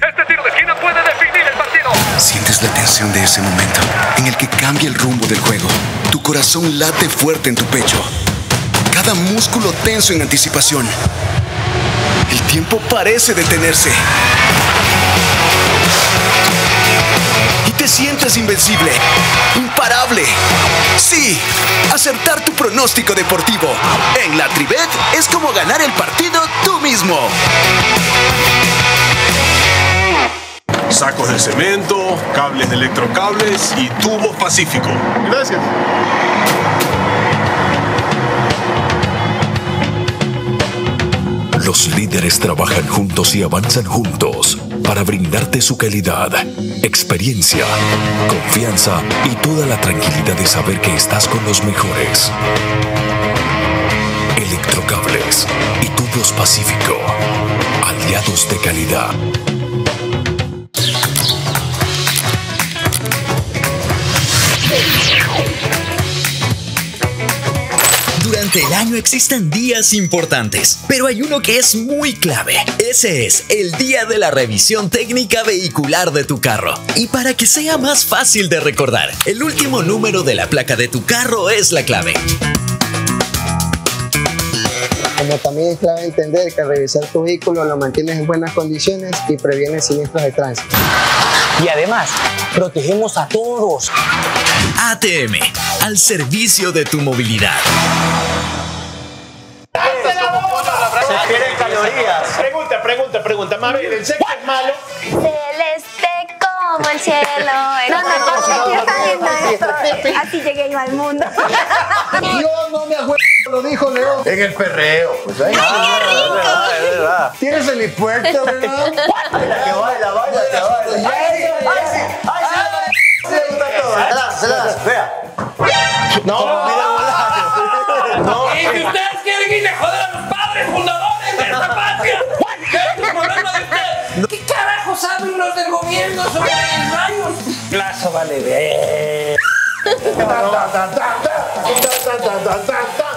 Este tiro de esquina puede definir el partido. Sientes la tensión de ese momento en el que cambia el rumbo del juego. Tu corazón late fuerte en tu pecho. Cada músculo tenso en anticipación. El tiempo parece detenerse. Y te sientes invencible, imparable. Sí, acertar tu pronóstico deportivo en la Tribet es como ganar el partido tú mismo. Sacos de cemento, cables de electrocables y tubos Pacífico. Gracias. Los líderes trabajan juntos y avanzan juntos para brindarte su calidad, experiencia, confianza y toda la tranquilidad de saber que estás con los mejores. Electrocables y tubos Pacífico, aliados de calidad. Durante el año existen días importantes, pero hay uno que es muy clave. Ese es el día de la revisión técnica vehicular de tu carro. Y para que sea más fácil de recordar, el último número de la placa de tu carro es la clave. Como también es clave entender que al revisar tu vehículo lo mantienes en buenas condiciones y previene siniestros de tránsito. Y además, protegemos a todos. ATM, al servicio de tu movilidad. Se calorías. Pregunta, pregunta, pregunta. Mabel, ¿el sexo es malo? El cielo. No, no, no, yo esto. Así llegué yo al mundo. Yo no me acuerdo, lo dijo León. En el perreo. Pues ahí. Es verdad. Tienes el impuesto, ¿verdad? Que baila, baila, que baila. Ay, sí, ay, sí. Se le gusta todo. Se la das, se la das. Vea. No, No. Y si ustedes quieren ir a joder a los padres fundadores de esta patria, ¿qué es el problema de ustedes? ¿Qué carajo saben los del gobierno sobre rayos? Plazo vale ver.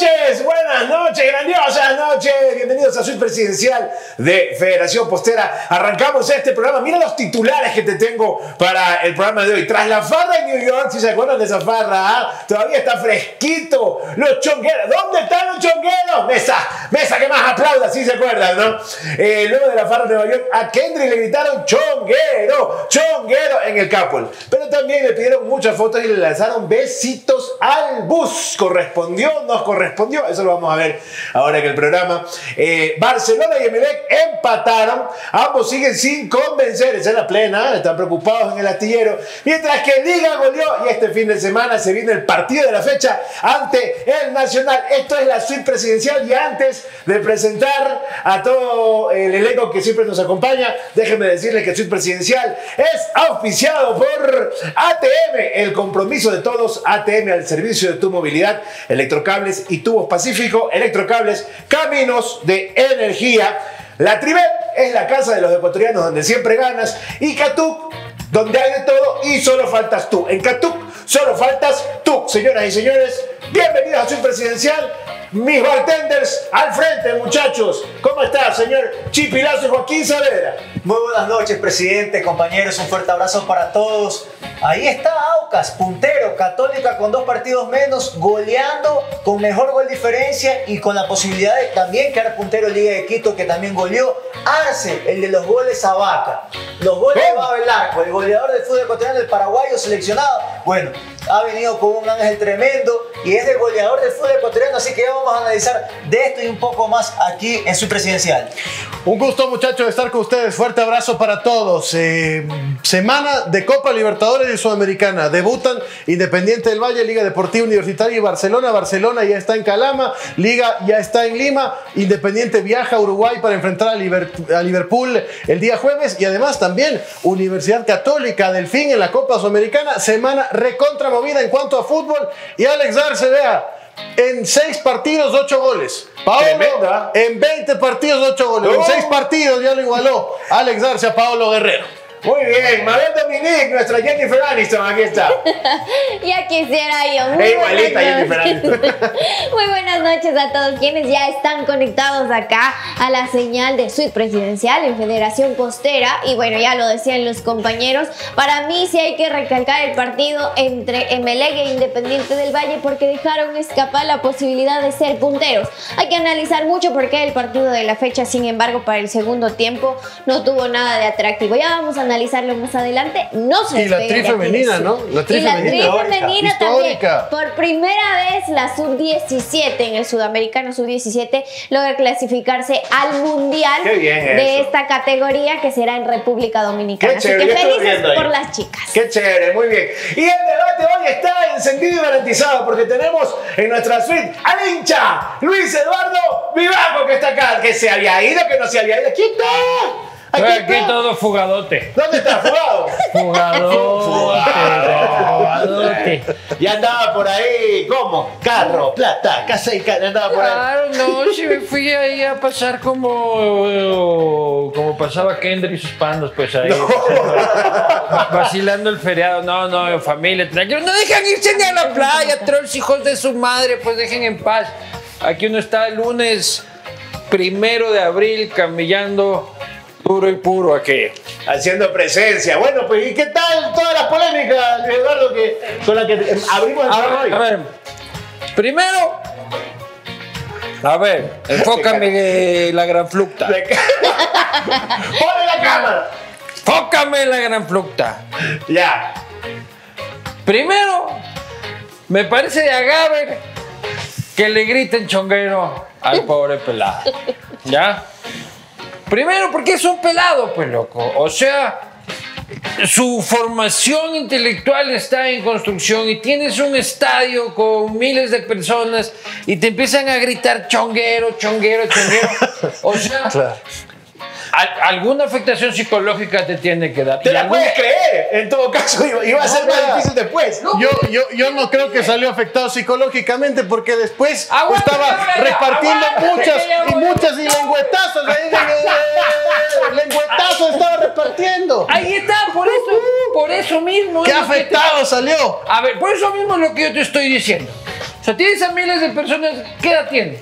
Noches, buenas noches, grandiosas noches. Bienvenidos a Suite Presidencial de Federación Postera. Arrancamos este programa. Mira los titulares que te tengo para el programa de hoy. Tras la farra en New York, si se acuerdan de esa farra, ¿ah? todavía está fresquito. Los chongueros, ¿dónde están los chongueros? Mesa, mesa que más aplauda, si se acuerdan, ¿no? Eh, luego de la farra en Nueva York, a Kendrick le gritaron chonguero, chonguero en el Capol. Pero también le pidieron muchas fotos y le lanzaron besitos al bus. Correspondió nos correspondió. Eso lo vamos a ver ahora en el programa. Eh, Barcelona y Emelec empataron. Ambos siguen sin convencer. Esa es la plena. Están preocupados en el astillero. Mientras que Liga goleó. Y este fin de semana se viene el partido de la fecha ante el Nacional. Esto es la suite presidencial. Y antes de presentar a todo el elenco que siempre nos acompaña, déjenme decirles que suite presidencial es auspiciado por ATM. El compromiso de todos. ATM al servicio de tu movilidad. Electrocables y tubos Pacífico, Electrocables, Caminos de Energía. La Tribet es la casa de los ecuatorianos donde siempre ganas. Y Catuc, donde hay de todo y solo faltas tú. En Catuc solo faltas tú. Señoras y señores, bienvenidos a su presidencial. Mis bartenders al frente, muchachos. ¿Cómo está, señor Chipilazo Joaquín Saavedra? Muy buenas noches, presidente, compañeros. Un fuerte abrazo para todos. Ahí está Aucas, puntero, Católica con dos partidos menos, goleando con mejor gol diferencia y con la posibilidad de también quedar puntero Liga de Quito, que también goleó. Arce, el de los goles a Vaca. Los goles de Babel Arco, el goleador del fútbol ecuatoriano, el paraguayo seleccionado. Bueno, ha venido con un ángel tremendo y es el goleador del fútbol ecuatoriano, así que vamos a analizar de esto y un poco más aquí en su presidencial. Un gusto muchachos estar con ustedes, fuerte abrazo para todos. Eh, semana de Copa Libertadores y Sudamericana, debutan Independiente del Valle, Liga Deportiva Universitaria y Barcelona. Barcelona ya está en Calama, Liga ya está en Lima, Independiente viaja a Uruguay para enfrentar a, Liber- a Liverpool el día jueves y además también Universidad Católica Delfín en la Copa Sudamericana, semana recontra movida en cuanto a fútbol y Alex Arce, vea. En seis partidos, ocho goles. Paolo, Tremenda. en 20 partidos, ocho goles. En Oh. seis partidos ya lo igualó Alex Arce a Paolo Guerrero. Muy bien, Mabel Dominique, nuestra Jennifer Aniston, aquí está. Ya quisiera yo. Muy igualita Jennifer. Aniston. Muy buenas noches a todos quienes ya están conectados acá a la señal de Suite Presidencial en Federación Postera. Y bueno, ya lo decían los compañeros, para mí sí hay que recalcar el partido entre Emelec e Independiente del Valle porque dejaron escapar la posibilidad de ser punteros. Hay que analizar mucho por qué el partido de la fecha, sin embargo, para el segundo tiempo no tuvo nada de atractivo. Ya vamos a analizarlo más adelante. No se Y la de femenina. ¿no? La tri y la femenina. tri femenina Histórica. también. Por primera vez la sub-17 en el sudamericano sub-17 logra clasificarse al mundial Qué bien de eso. esta categoría que será en República Dominicana. Qué Así chévere, que felices ahí. por las chicas. Qué chévere, muy bien. Y el debate hoy está encendido y garantizado porque tenemos en nuestra suite al hincha Luis Eduardo Vivanco que está acá, que se había ido, que no se había ido. Está. Aquí aquí todo fugadote. ¿Dónde está? Fugado. Fugadote. Fugadote. Y andaba por ahí, ¿cómo? Carro, plata, casa y casa, andaba por ahí. Claro, no, si me fui ahí a pasar como como pasaba Kendrick y sus pandas, pues ahí. va- Vacilando el feriado. No, no, familia, tranquilo. No dejan irse ni a la playa, trolls, hijos de su madre, pues dejen en paz. Aquí uno está el lunes primero de abril camellando puro y puro aquí. Haciendo presencia. Bueno, pues, ¿y qué tal todas las polémicas, Eduardo, que, con las que abrimos el A ver, a ver. Primero, a ver, enfócame en la gran flucta. Ponle la cámara. Enfócame en la gran flucta. Ya. Primero, me parece de agaver que le griten chonguero al pobre pelado. ¿Ya? Primero, porque es un pelado, pues loco. O sea, su formación intelectual está en construcción y tienes un estadio con miles de personas y te empiezan a gritar chonguero, chonguero, chonguero. O sea, al- alguna afectación psicológica te tiene que dar. Te la algún- puedes creer. En todo caso, iba, a ser más difícil después. Yo, yo, yo no creo que salió afectado psicológicamente porque después Aguanta, estaba aguanta, repartiendo aguanta, muchas y muchas y lengüetazos. ahí, eh, Lengüetazos estaba repartiendo. Ahí está, por eso, por eso mismo. ¿Qué es lo que te- afectado salió? A ver, por eso mismo es lo que yo te estoy diciendo. O sea, tienes a miles de personas. ¿Qué edad tienes?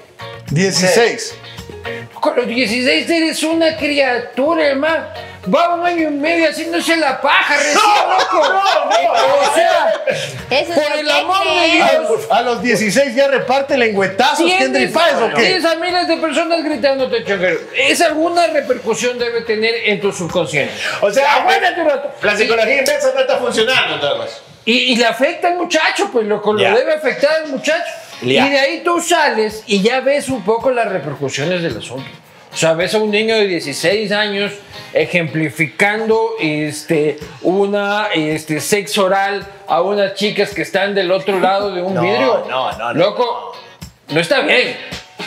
16. Con los 16 eres una criatura, hermano. Va un año y medio haciéndose la paja, recién loco. O sea, Eso es por lo el que amor de. Dios. A los 16 ya reparte lengüetazos. Kendrick Tienes, Páez o qué? tienes a miles de personas gritándote chonguero. Es alguna repercusión debe tener en tu subconsciente. O sea, aguántate un rato. La psicología inversa no está funcionando, entonces. Y, y le afecta al muchacho, pues loco, lo Ya. debe afectar al muchacho. Y de ahí tú sales y ya ves un poco las repercusiones del asunto. O sea, ves a un niño de 16 años ejemplificando este, una este, sexo oral a unas chicas que están del otro lado de un No, vidrio. no, no, no, Loco, no está bien.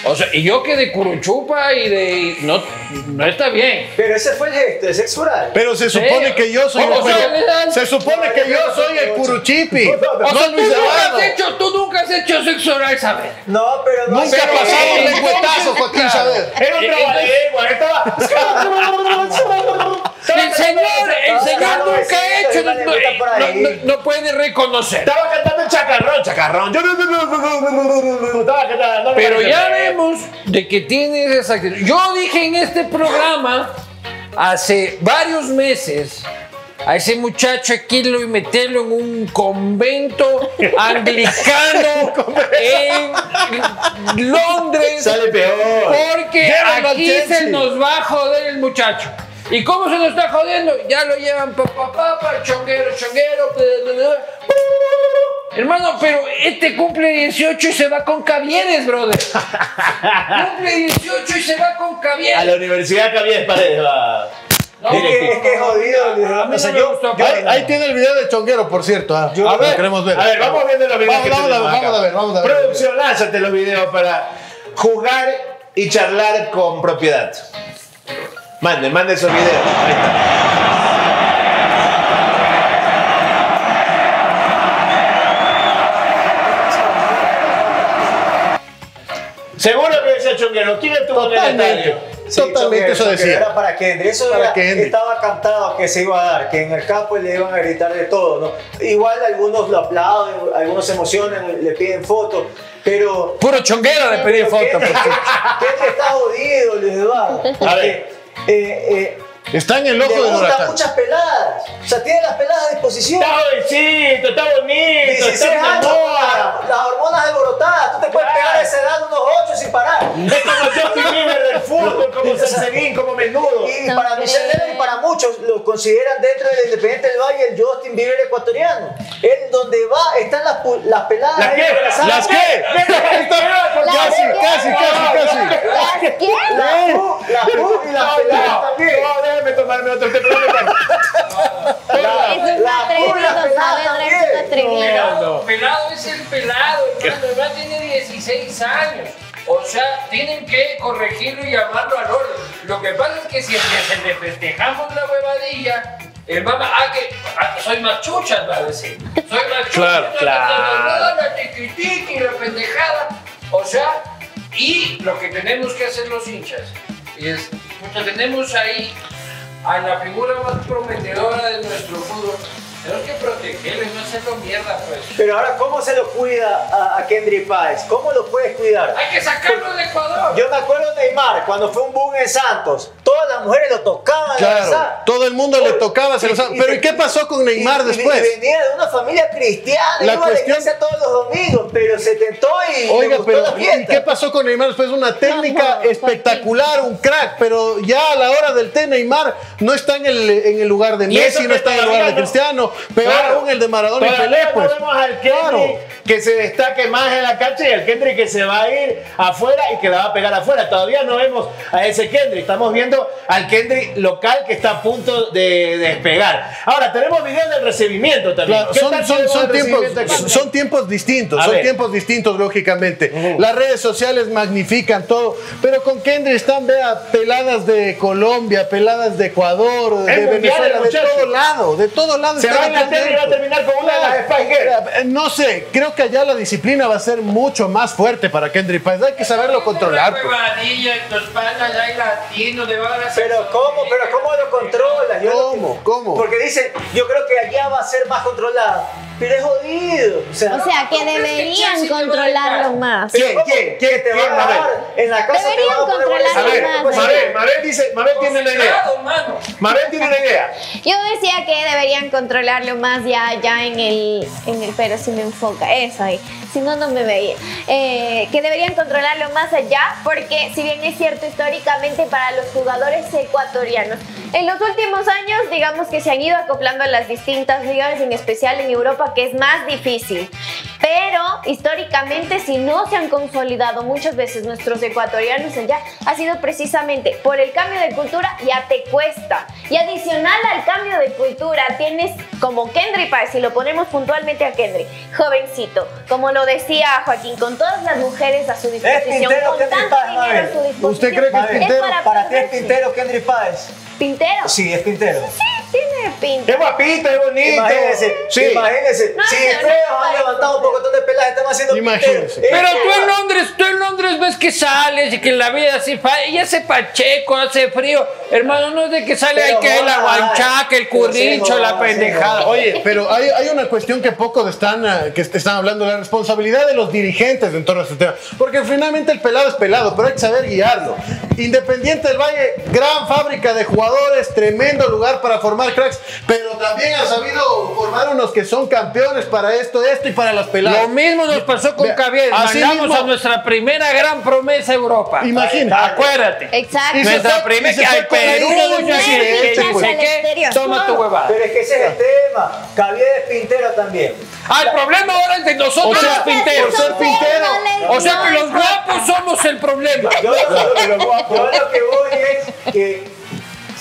O sea, y yo que de curuchupa y de... No, no está bien. Pero ese fue el gesto, es sexual. Pero se Sí. supone que yo soy O el sea, Se supone que yo soy el curuchipi. O No sea, tú nunca, has hecho, tú nunca has hecho sexo oral, ¿sabes? No, pero no Nunca ha Pero, pasado un lengüetazo, entonces, Joaquín. Saber. Era un Eh, trabalengua, estaba. El señor, el señor Claro, nunca ha hecho, no, no- no- puede reconocer. Estaba cantando el chacarrón, chacarrón. Yo estaba cantando. Pero ya vemos de que tiene esa actitud. Yo dije en este programa hace varios meses a ese muchacho aquilo y meterlo en un convento anglicano en Londres. Sale peor. Porque aquí se nos va a joder el muchacho. ¿Y cómo se nos está jodiendo? Ya lo llevan pa pa pa, pa, chonguero, chonguero. Hermano, pero este cumple 18 y se va con Cavieres, brother. cumple 18 y se va con A Cavieres. la universidad Javier Paredes va. No, Es que, es que es jodido. A mí O sea, no yo, yo- Ahí, ahí tiene el video de Chonguero, por cierto. ah. Yo- a a ver, queremos ver. A ver, vamos viendo los videos. Vamos, que vamos a vamos a ver, vamos a ver. Producción, lánzate los videos para jugar y charlar con propiedad. Mande, mande esos videos. Ahí está. Seguro que ese chonguero. ¿Quién estuvo en el Totalmente. Totalmente eso decía. Era para Kendry. Eso Para era- Kendry. estaba cantado que se iba a dar, que en el campo le iban a gritar de todo. ¿no? Igual algunos lo aplauden, algunos se emocionan, le piden fotos, pero. Puro chonguero de pedir pero foto. Kendry, Kendry está jodido, Luis Eduardo. A ver. Eh, eh, Está en el ojo le huracán. muchas peladas. O sea, tiene las peladas a disposición. Está jovencito, está bonito, 16 está años, las, las hormonas alborotadas. Tú te puedes Claro. pegar a esa edad unos 8 sin parar. Es como Justin Bieber del fútbol, como Salserín, como Menudo. Y, para Michelle y para muchos lo consideran dentro del Independiente del Valle el Justin Bieber ecuatoriano. Él donde va están las, las peladas. ¿Las qué? embarazadas. ¿Las qué? Casi, casi, casi, casi. ¿Las qué? Las pu- las y las peladas también. Déjame tomarme otro té, pero no me- La- Es un atrevido, es un atrevido. Pelado, pelado es el pelado, hermano. El man tiene 16 años. O sea, tienen que corregirlo y llamarlo al orden. Lo que pasa es que si el que se le festejamos la huevadilla, el mamá, ah, que ah, soy más chucha, va a decir. Soy más chucha. Claro, la- claro. La, la, la tiquitiqui, la pendejada. O sea, y lo que tenemos que hacer los hinchas es, puta, tenemos ahí a la figura más prometedora de nuestro fútbol. Tenemos que protegerle, no hacerlo mierda, pues. Pero ahora, ¿cómo se lo cuida a, a Kendry Páez? ¿Cómo lo puedes cuidar? Hay que sacarlo de Ecuador. Yo me acuerdo de Neymar, cuando fue un boom en Santos. Todas las mujeres lo tocaban. Claro, todo el mundo le tocaba, se lo sabe. Pero ¿y qué pasó con Neymar y- y- después? y venía de una familia cristiana, La iba a la cuestión- iglesia todos los domingos, pero se tentó y le Oiga, gustó pero la ¿y fiesta. qué pasó con Neymar? Después una técnica no, espectacular, un crack, pero ya a la hora del té Neymar no está en el, en el lugar de Y Messi, no está en el lugar de no- Cristiano, peor Claro. aún el de Maradona y Todavía Pelé, pues. no vemos al Claro. que se destaque más en la cancha y al Kendry que se va a ir afuera y que la va a pegar afuera. Todavía no vemos a ese Kendry. Estamos viendo al Kendry local que está a punto de despegar. Ahora, tenemos videos del recibimiento también. Claro, ¿Qué son, son, son tiempos, de son tiempos distintos, A son ver. tiempos distintos, lógicamente. Las redes sociales magnifican todo, pero con Kendry están, vea, peladas de Colombia, peladas de Ecuador, de Es mundial, Venezuela, el de todo lado, de todo lado. Se va y va a contentos. terminar con una de las Spice Girls. No sé, creo que allá la disciplina va a ser mucho más fuerte para Kendry Páez. Hay que saberlo controlar. pues. Pero ¿cómo? ¿Pero cómo lo controlas? ¿Cómo? ¿Cómo? Porque dicen, yo creo que allá va a ser más controlado. Pero es jodido. O sea, O sea, que deberían controlarlo más. ¿Quién? ¿Quién? Que te ¿Quién? van a dar en la casa te Deberían van a poner controlarlo más, Pues, Mabel, Mabel dice, Mabel tiene una idea. Mabel tiene una idea. Yo decía que deberían controlarlo más ya, ya en el, en el, pero si me enfoca, eso ahí, si no, no me veía. Eh, que deberían controlarlo más allá, porque si bien es cierto históricamente para los jugadores ecuatorianos, en los últimos años, digamos que se han ido acoplando a las distintas ligas, en especial en Europa, que es más difícil. Pero históricamente, si no se han consolidado muchas veces nuestros ecuatorianos allá, ha sido precisamente por el cambio de cultura, ya te cuesta. Y adicional al cambio de cultura, tienes como Kendry Páez, si lo ponemos puntualmente a Kendry, jovencito, como lo decía Joaquín, con todas las mujeres a su disposición, Pintero, con tanto Páez, dinero a su disposición. ¿Usted cree que es Mabel, Pintero? Para ti es. Pintero Kendry Páez. ¿Pintero? Sí, es Pintero. Sí, tiene pinta. Es guapito, es bonito. Imagínense, Sí. imagínense. No, si no, ustedes no, han levantado un poco de peladas, están haciendo Imagínense. Pintero. Pero tú en Londres, tú en Londres ves que sales y que la vida así, y hace pacheco, hace frío. Hermano, no es de que sale ahí que hay la guanchaca, el joda, la pendejada. Oye, pero hay, hay una cuestión que pocos están, eh, que están hablando, la responsabilidad de los dirigentes en torno a este tema. Porque finalmente el pelado es pelado, pero hay que saber guiarlo. Independiente del Valle, gran fábrica de jugadores, tremendo lugar para formar cracks, pero también ha sabido formar unos que son campeones para esto, esto y para las peladas. Lo mismo nos pasó con así Mandamos mismo- a nuestra primera gran promesa a Europa. Imagina. Acuérdate. Exacto. Nuestra primera que fue hay Perú, pues. Toma tu huevada. Pero es que ese es el tema. Cavier es Pintero también. Ah, el problema ahora es de nosotros O sea, los pinteros. por ser pintero. O sea que los guapos somos el problema. Yo lo que voy es que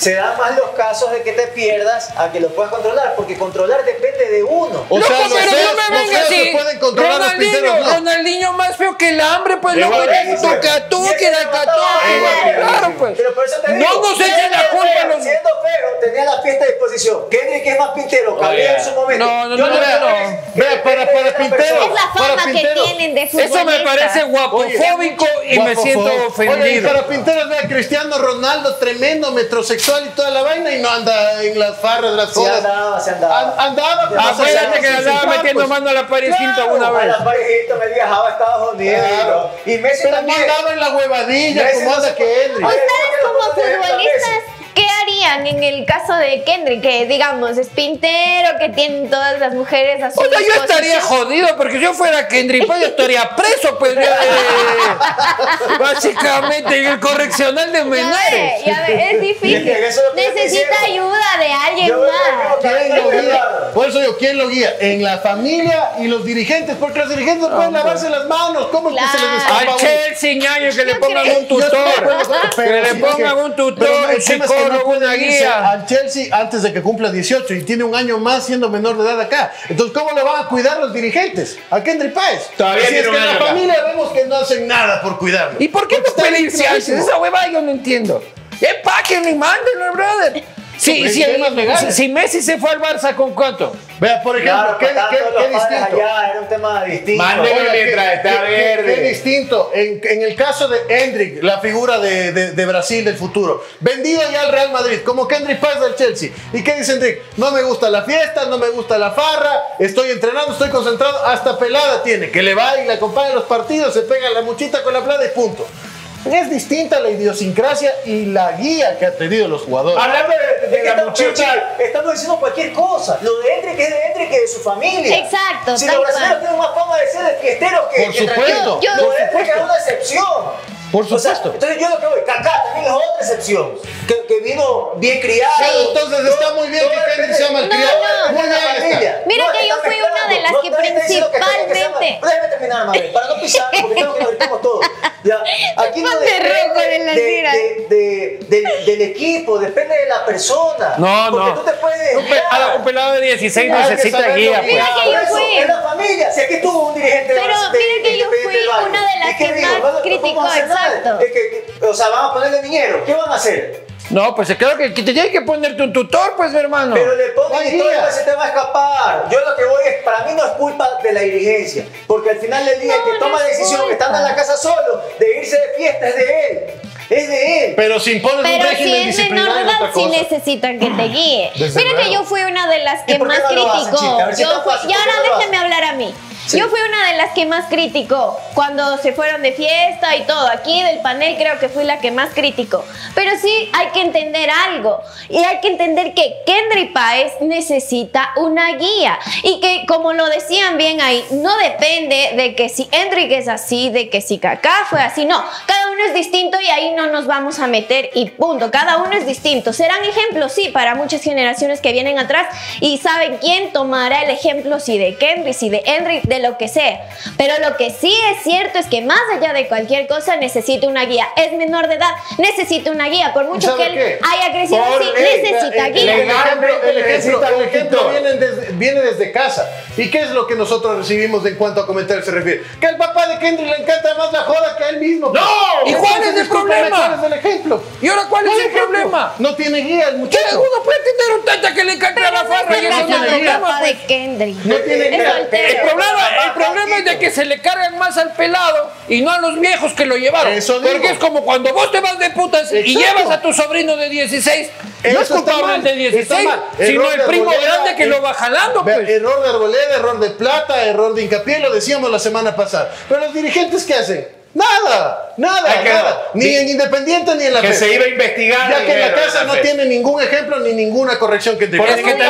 se dan más los casos de que te pierdas a que lo puedas controlar, porque controlar depende de uno. O sea, los pero feos, no me los se así. pueden controlar, los Ronaldinho, pinteros no. Ronaldinho más feo que el hambre, pues igual. eres tocatú, Y que era no mataba, igual, Claro, pues. Pero por eso te digo, No nos echen la culpa los... Siendo feo, tenía la fiesta a disposición. Kendrick es más pintero, cabía en su momento. No, no, no, no, no. Vea, para- para Pintero. Es la fama Para que Pintero. tienen de Eso me futbolista. parece guapofóbico y me siento Oye, ofendido. para pinteros, vea, Cristiano Ronaldo, tremendo, metrosexual y toda la vaina, y no anda en las farras, las jodas. andaba, se andaba. An- Andaba, pero Acuérdate que andaba metiendo pues. mano a la Paris Claro, una A vez. la parejita me viajaba a Estados Unidos. Claro. Y Messi Pero no también. andaba en la huevadilla como anda Kendrick. Ay, Ustedes ¿cómo como que futbolistas, En el caso de Kendrick? Que digamos, es pintero, que tienen todas las mujeres a su O sea, yo estaría jodido porque si yo fuera Kendrick, pues yo estaría preso, pues yo, eh, básicamente en el correccional de Ya ve, menores. ya ve, es difícil. Y es que te Necesita ayuda de alguien Yo más. que ¿Quién lo guía? Eduardo. Por eso yo, ¿quién lo guía? En la familia y los dirigentes, porque los dirigentes no pueden lavarse las manos. ¿Cómo es que se les Claro. escapa Al? Chelsea, ñaño, que le pongan un tutor. Que le pongan un tutor, un psicólogo, puede una irse. Al Chelsea antes de que cumpla 18 y tiene un año más siendo menor de edad acá. Entonces, ¿cómo le van a cuidar los dirigentes? A Kendrick Páez. Todavía si tiene es que la acá. familia vemos que no hacen nada por cuidarlo. ¿Y por qué no antes? clarísimo. Esa hueva yo no entiendo. Empáquenle y mándenlo, brother. Sí, temas legales. si Messi se fue al Barça, ¿con cuánto? Vea, por ejemplo, Claro, qué, qué- qué distinto. allá era un tema distinto. Mientras qué- está verde. qué distinto. En, en el caso de Hendrick, la figura de, de- de Brasil del futuro, vendido ya al Real Madrid, como Kendrick Páez del Chelsea. ¿Y qué dice Hendrick? No me gusta la fiesta, no me gusta la farra, estoy entrenando, estoy concentrado, hasta pelada tiene, que le va y le acompaña en los partidos, se pega la muchita con la plata y punto. Es distinta la idiosincrasia y la guía que han tenido los jugadores. Hablando de, de Es que la estamos, muchacha. estamos diciendo cualquier cosa. Lo de Hendrick es de Hendrick que de su familia. Exacto, Si los brasileños tienen más fama de ser de fiesteros que. Por que supuesto, tranquilos. Yo- Lo de Hendrick es una excepción. Por O sea, supuesto. entonces yo lo que voy, Kaká también es otra excepción. Que, que vino bien criado. Sí, entonces está muy bien que Todo Kendrick sea malcriado. todo Muy depende de la bien. Mira que yo fui una de las que No principalmente- Déjame terminar, madre, para no pisar, porque tengo que nos gritamos todos. Ya, aquí no depende de de- de- de- del- equipo, depende de la persona. No, porque no. tú te puedes Un, pe- ah, un pelado de 16 Hay que necesita guía. pues. Mira que yo fui. Es la familia. Si aquí tuvo un dirigente Pero mira que yo fui una de las ¿Y qué que más No, no, no criticó. Exacto. Es que, o sea, vamos a ponerle dinero. ¿Qué van a hacer? No, pues claro que, que te tiene que ponerte un tutor, pues, mi hermano. Pero le ponen y todo se te va a escapar. Yo lo que voy es, para mí no es culpa de la dirigencia, porque al final del día No, el que toma la decisión culpa. estando en la casa solo de irse de fiesta es de él. Es de él. Pero si impones un Pero si régimen es menor de es edad, sí necesitan que te guíe. Desde Mira que yo fui una de las ¿Y que más no criticó. si Yo fui- fácil, y ¿por qué ahora déjeme hablar a mí. Sí. Yo fui una de las que más criticó cuando se fueron de fiesta y todo. Aquí del panel creo que fui la que más criticó. Pero sí hay que entender algo. Y hay que entender que Kendrick Páez necesita una guía. Y que, como lo decían bien ahí, no depende de que si Hendrik es así, de que si Kaká fue así. No, cada uno es distinto y ahí no nos vamos a meter y punto. Cada uno es distinto. Serán ejemplos, sí, para muchas generaciones que vienen atrás y saben quién tomará el ejemplo, si de Kendrick, si de Hendrik, de lo que sea. Pero lo que sí es cierto es que más allá de cualquier cosa necesita una guía. Es menor de edad, necesita una guía. Por mucho que ¿Sabe él qué? haya crecido Por así, ley, necesita El, guía. el ejemplo, el ejemplo- necesita el un ejemplo tutor. viene, desde, viene desde casa. ¿Y qué es lo que nosotros recibimos en cuanto a comentarios se refiere? Que al papá de Kendrick le encanta más la joda que a él mismo. ¡No! ¿Y cuál es el problema? ¿Cuál es el ejemplo? ¿Y ahora cuál es el ejemplo? problema? No tiene guía el ¿Qué? muchacho. Uno puede tener un tata que le encanta Pero la no farra y no tiene guía. papá de Kendrick. No tiene guía. El problema, el problema es de que se le cargan más al pelado y no a los viejos que lo llevaron. Eso digo. Porque es como cuando vos te vas de putas y llevas a tu sobrino de 16. no es culpable el de está 16, mal. sino el primo Arboleda, grande que lo va jalando. Pues. Error de arboleda, error de plata, error de hincapié, lo decíamos la semana pasada. Pero los dirigentes, ¿qué hacen? Nada, nada, nada. Ni en Independiente ni en la Que se iba a investigar. Ya que en la casa no tiene ningún ejemplo ni ninguna corrección que te Por Es eso que Muy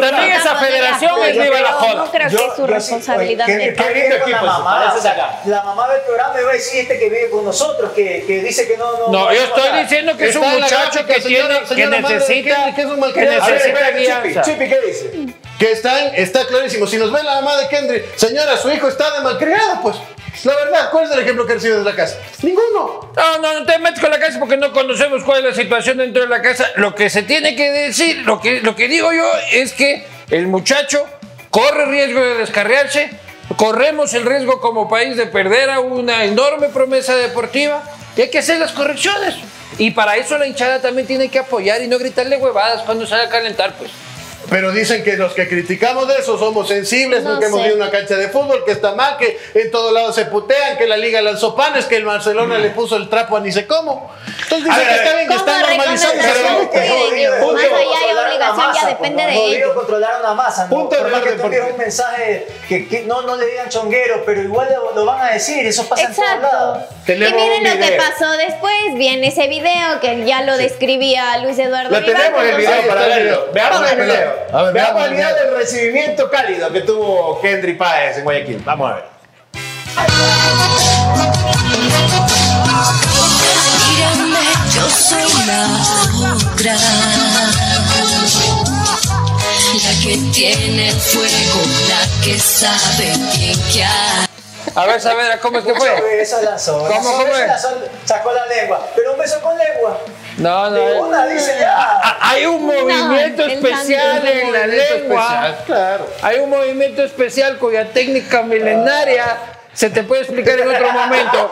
también- esa federación es viva la pero joda. No creo que es su responsabilidad. oye, de- ¿qué- qué lindo vive con la mamá? del programa iba a decir este que vive con nosotros, que, que dice que no, no. No, yo estoy diciendo que es un muchacho que tiene, que necesita, que necesita. Chipi, ¿qué dice? Que está, en- está clarísimo. Si nos ve la mamá de Kendrick, señora, su hijo está de malcriado, pues. La verdad, ¿cuál es el ejemplo que recibes de la casa? Ninguno. No, no, no te metes con la casa porque no conocemos cuál es la situación dentro de la casa. Lo que se tiene que decir, lo que, lo que digo yo es que el muchacho corre riesgo de descarriarse, corremos el riesgo como país de perder a una enorme promesa deportiva y hay que hacer las correcciones. Y para eso la hinchada también tiene que apoyar y no gritarle huevadas cuando sale a calentar, pues. Pero dicen que los que criticamos de eso somos sensibles, No nunca hemos sé. ido a una cancha de fútbol, que está mal, que en todos lados se putean, que la liga lanzó panes, que el Barcelona le puso el trapo a ni sé cómo. Entonces dicen ver, que está bien, que ¿Cómo está normalizando. pero- más allá Controlar una obligación, ya masa, depende pues, de no, ellos. controlar una masa. ¿no? Punto de Por más que porque- un mensaje que, que no, no le digan chonguero, pero igual lo, lo van a decir. Eso pasa en todos Exacto. lados. Y Tenemos miren un lo que pasó después. Viene ese video que ya lo describía Luis Eduardo Lo tenemos el video para verlo. Veamos el video. A ver, Veamos veamos el video del recibimiento cálido que tuvo Kendry Páez en Guayaquil. Vamos a ver. Mírame, yo soy la otra. La que tiene fuego, la que sabe bien qué hay. A ver, Saavedra, ¿cómo es que fue? lanzó. ¿Cómo, lanzó cómo es? lanzó- sacó la lengua. Pero un beso con lengua. No, no. De eh. una dice ya. Ah, Hay un movimiento el especial en la lengua. especial, Claro. Hay un movimiento especial cuya técnica milenaria se te puede explicar en otro momento.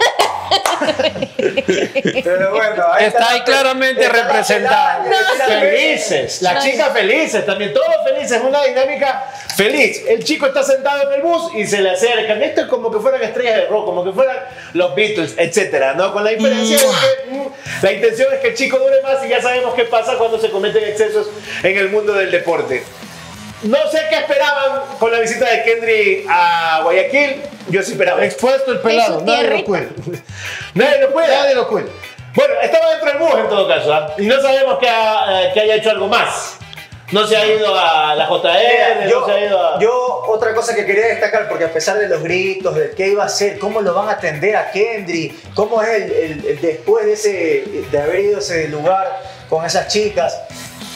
Pero bueno, ahí Está ahí claramente está la representada. decía, Felices, las chicas felices, también todos felices, una dinámica feliz. El chico está sentado en el bus y se le acercan. Esto es como que fueran estrellas de rock, como que fueran los Beatles, etcétera, ¿no? Con la diferencia de que mm, la intención es que el chico dure más y ya sabemos qué pasa cuando se cometen excesos en el mundo del deporte. No sé qué esperaban con la visita de Kendry a Guayaquil. Yo sí esperaba. Expuesto el pelado, nadie lo cuida. Nadie lo puede. Nadie lo cuida. Bueno, estaba dentro del bus en todo caso, ¿ah? y no sabemos que, ha- eh, que haya hecho algo más. No se ha ido a la JR, Mira, no se ha ido a... yo otra cosa que quería destacar, porque a pesar de los gritos, de qué iba a hacer, cómo lo van a atender a Kendry, cómo es el, el- el después de, ese, de haber ido a ese lugar con esas chicas,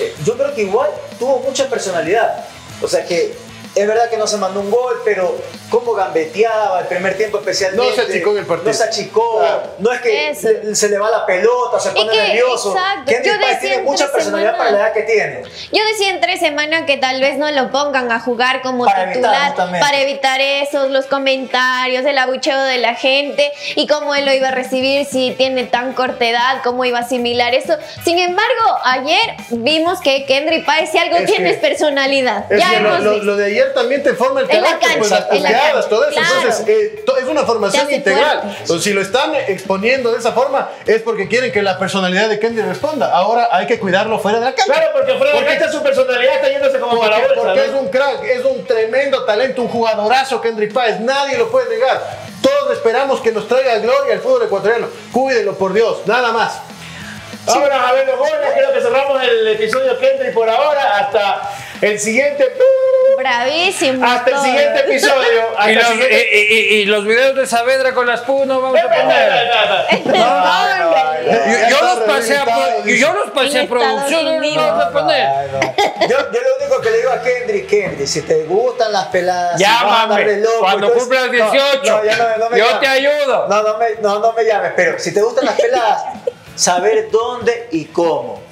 eh, yo creo que igual tuvo mucha personalidad. O sea que es verdad que no se mandó un gol, pero cómo gambeteaba el primer tiempo especialmente. No se achicó en el partido. No se achicó, Claro. no es que Eso. se le va la pelota, se pone que, nervioso. exacto, yo Páez decía tiene mucha personalidad semana. para la edad que tiene. Yo decía en tres semanas que tal vez no lo pongan a jugar como Para evitar, titular justamente. para evitar esos, los comentarios, el abucheo de la gente y cómo él lo iba a recibir si tiene tan corta edad, cómo iba a asimilar eso. Sin embargo, ayer vimos que Kendry Páez si algo Es tiene que- es personalidad. Es ya que lo, hemos lo- visto. lo de también te forma el En la carácter, pues las la todo eso. claro. Entonces, eh, to- es una formación integral. Entonces, si lo están exponiendo de esa forma, es porque quieren que la personalidad de Kendi responda. Ahora hay que cuidarlo fuera de la cancha. Claro, porque fuera de Porque- cancha su personalidad está yéndose como para la Porque, bolsa. porque ¿no? es un crack, es un tremendo talento, un jugadorazo Kendry Páez, nadie lo puede negar. Todos esperamos que nos traiga gloria al fútbol ecuatoriano. Cuídenlo, por Dios, nada más. Vámonos a ver los goles, creo que cerramos el episodio Kendry por ahora, hasta el siguiente... Bravísimo. Hasta el todo. siguiente episodio. Hasta Y el los, siguiente... y- y- y los videos de Saavedra con las PU no vamos a poner. No, no, no, Yo, los pasé a, yo los pasé producción, no vamos a poner. Yo, yo lo único que le digo a Kendry, Kendry, si te gustan las peladas, si Llámame, de loco, cuando cumplas no, 18, no, ya no- no me yo te ayudo. No, no me, no, no me llames, pero si te gustan las peladas, saber dónde y cómo.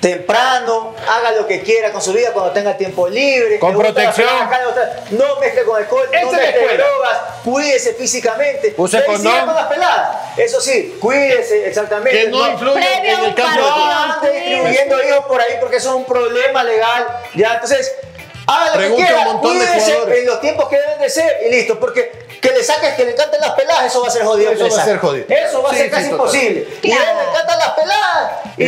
Temprano, haga lo que quiera con su vida cuando tenga tiempo libre. Con protección. pelada, No mezcle con alcohol, Esa no mezcle drogas, cuídese físicamente. Use condón. con las peladas. Eso sí, cuídese exactamente. Que no influya Previo a en el de No ande distribuyendo hijos por ahí porque eso es un problema legal. Ya, entonces, haga lo Pregunta que quiera, un montón de cuídese jugadores. en los tiempos que deben de ser y listo. Porque que le saques, que le encanten las peladas, eso va a ser jodido. Eso va a ser jodido. Eso va a Sí, ser sí, casi total. imposible. Y a él le encantan las peladas. Y,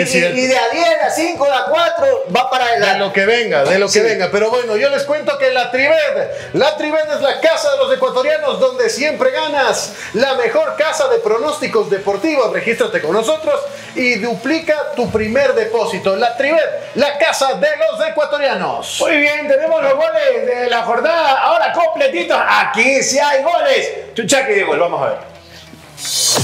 de a 10, a 5, a 4, va para De adelante. lo que venga, de lo que venga. Pero bueno, yo les cuento que la Trived, la Trived es la casa de los ecuatorianos donde siempre ganas. La mejor casa de pronósticos deportivos. Regístrate con nosotros y duplica tu primer depósito. La Trived, la casa de los ecuatorianos. Muy bien, tenemos los goles de la jornada. Ahora completitos. Aquí sí hay goles. Chuchaque de gol, vamos a ver.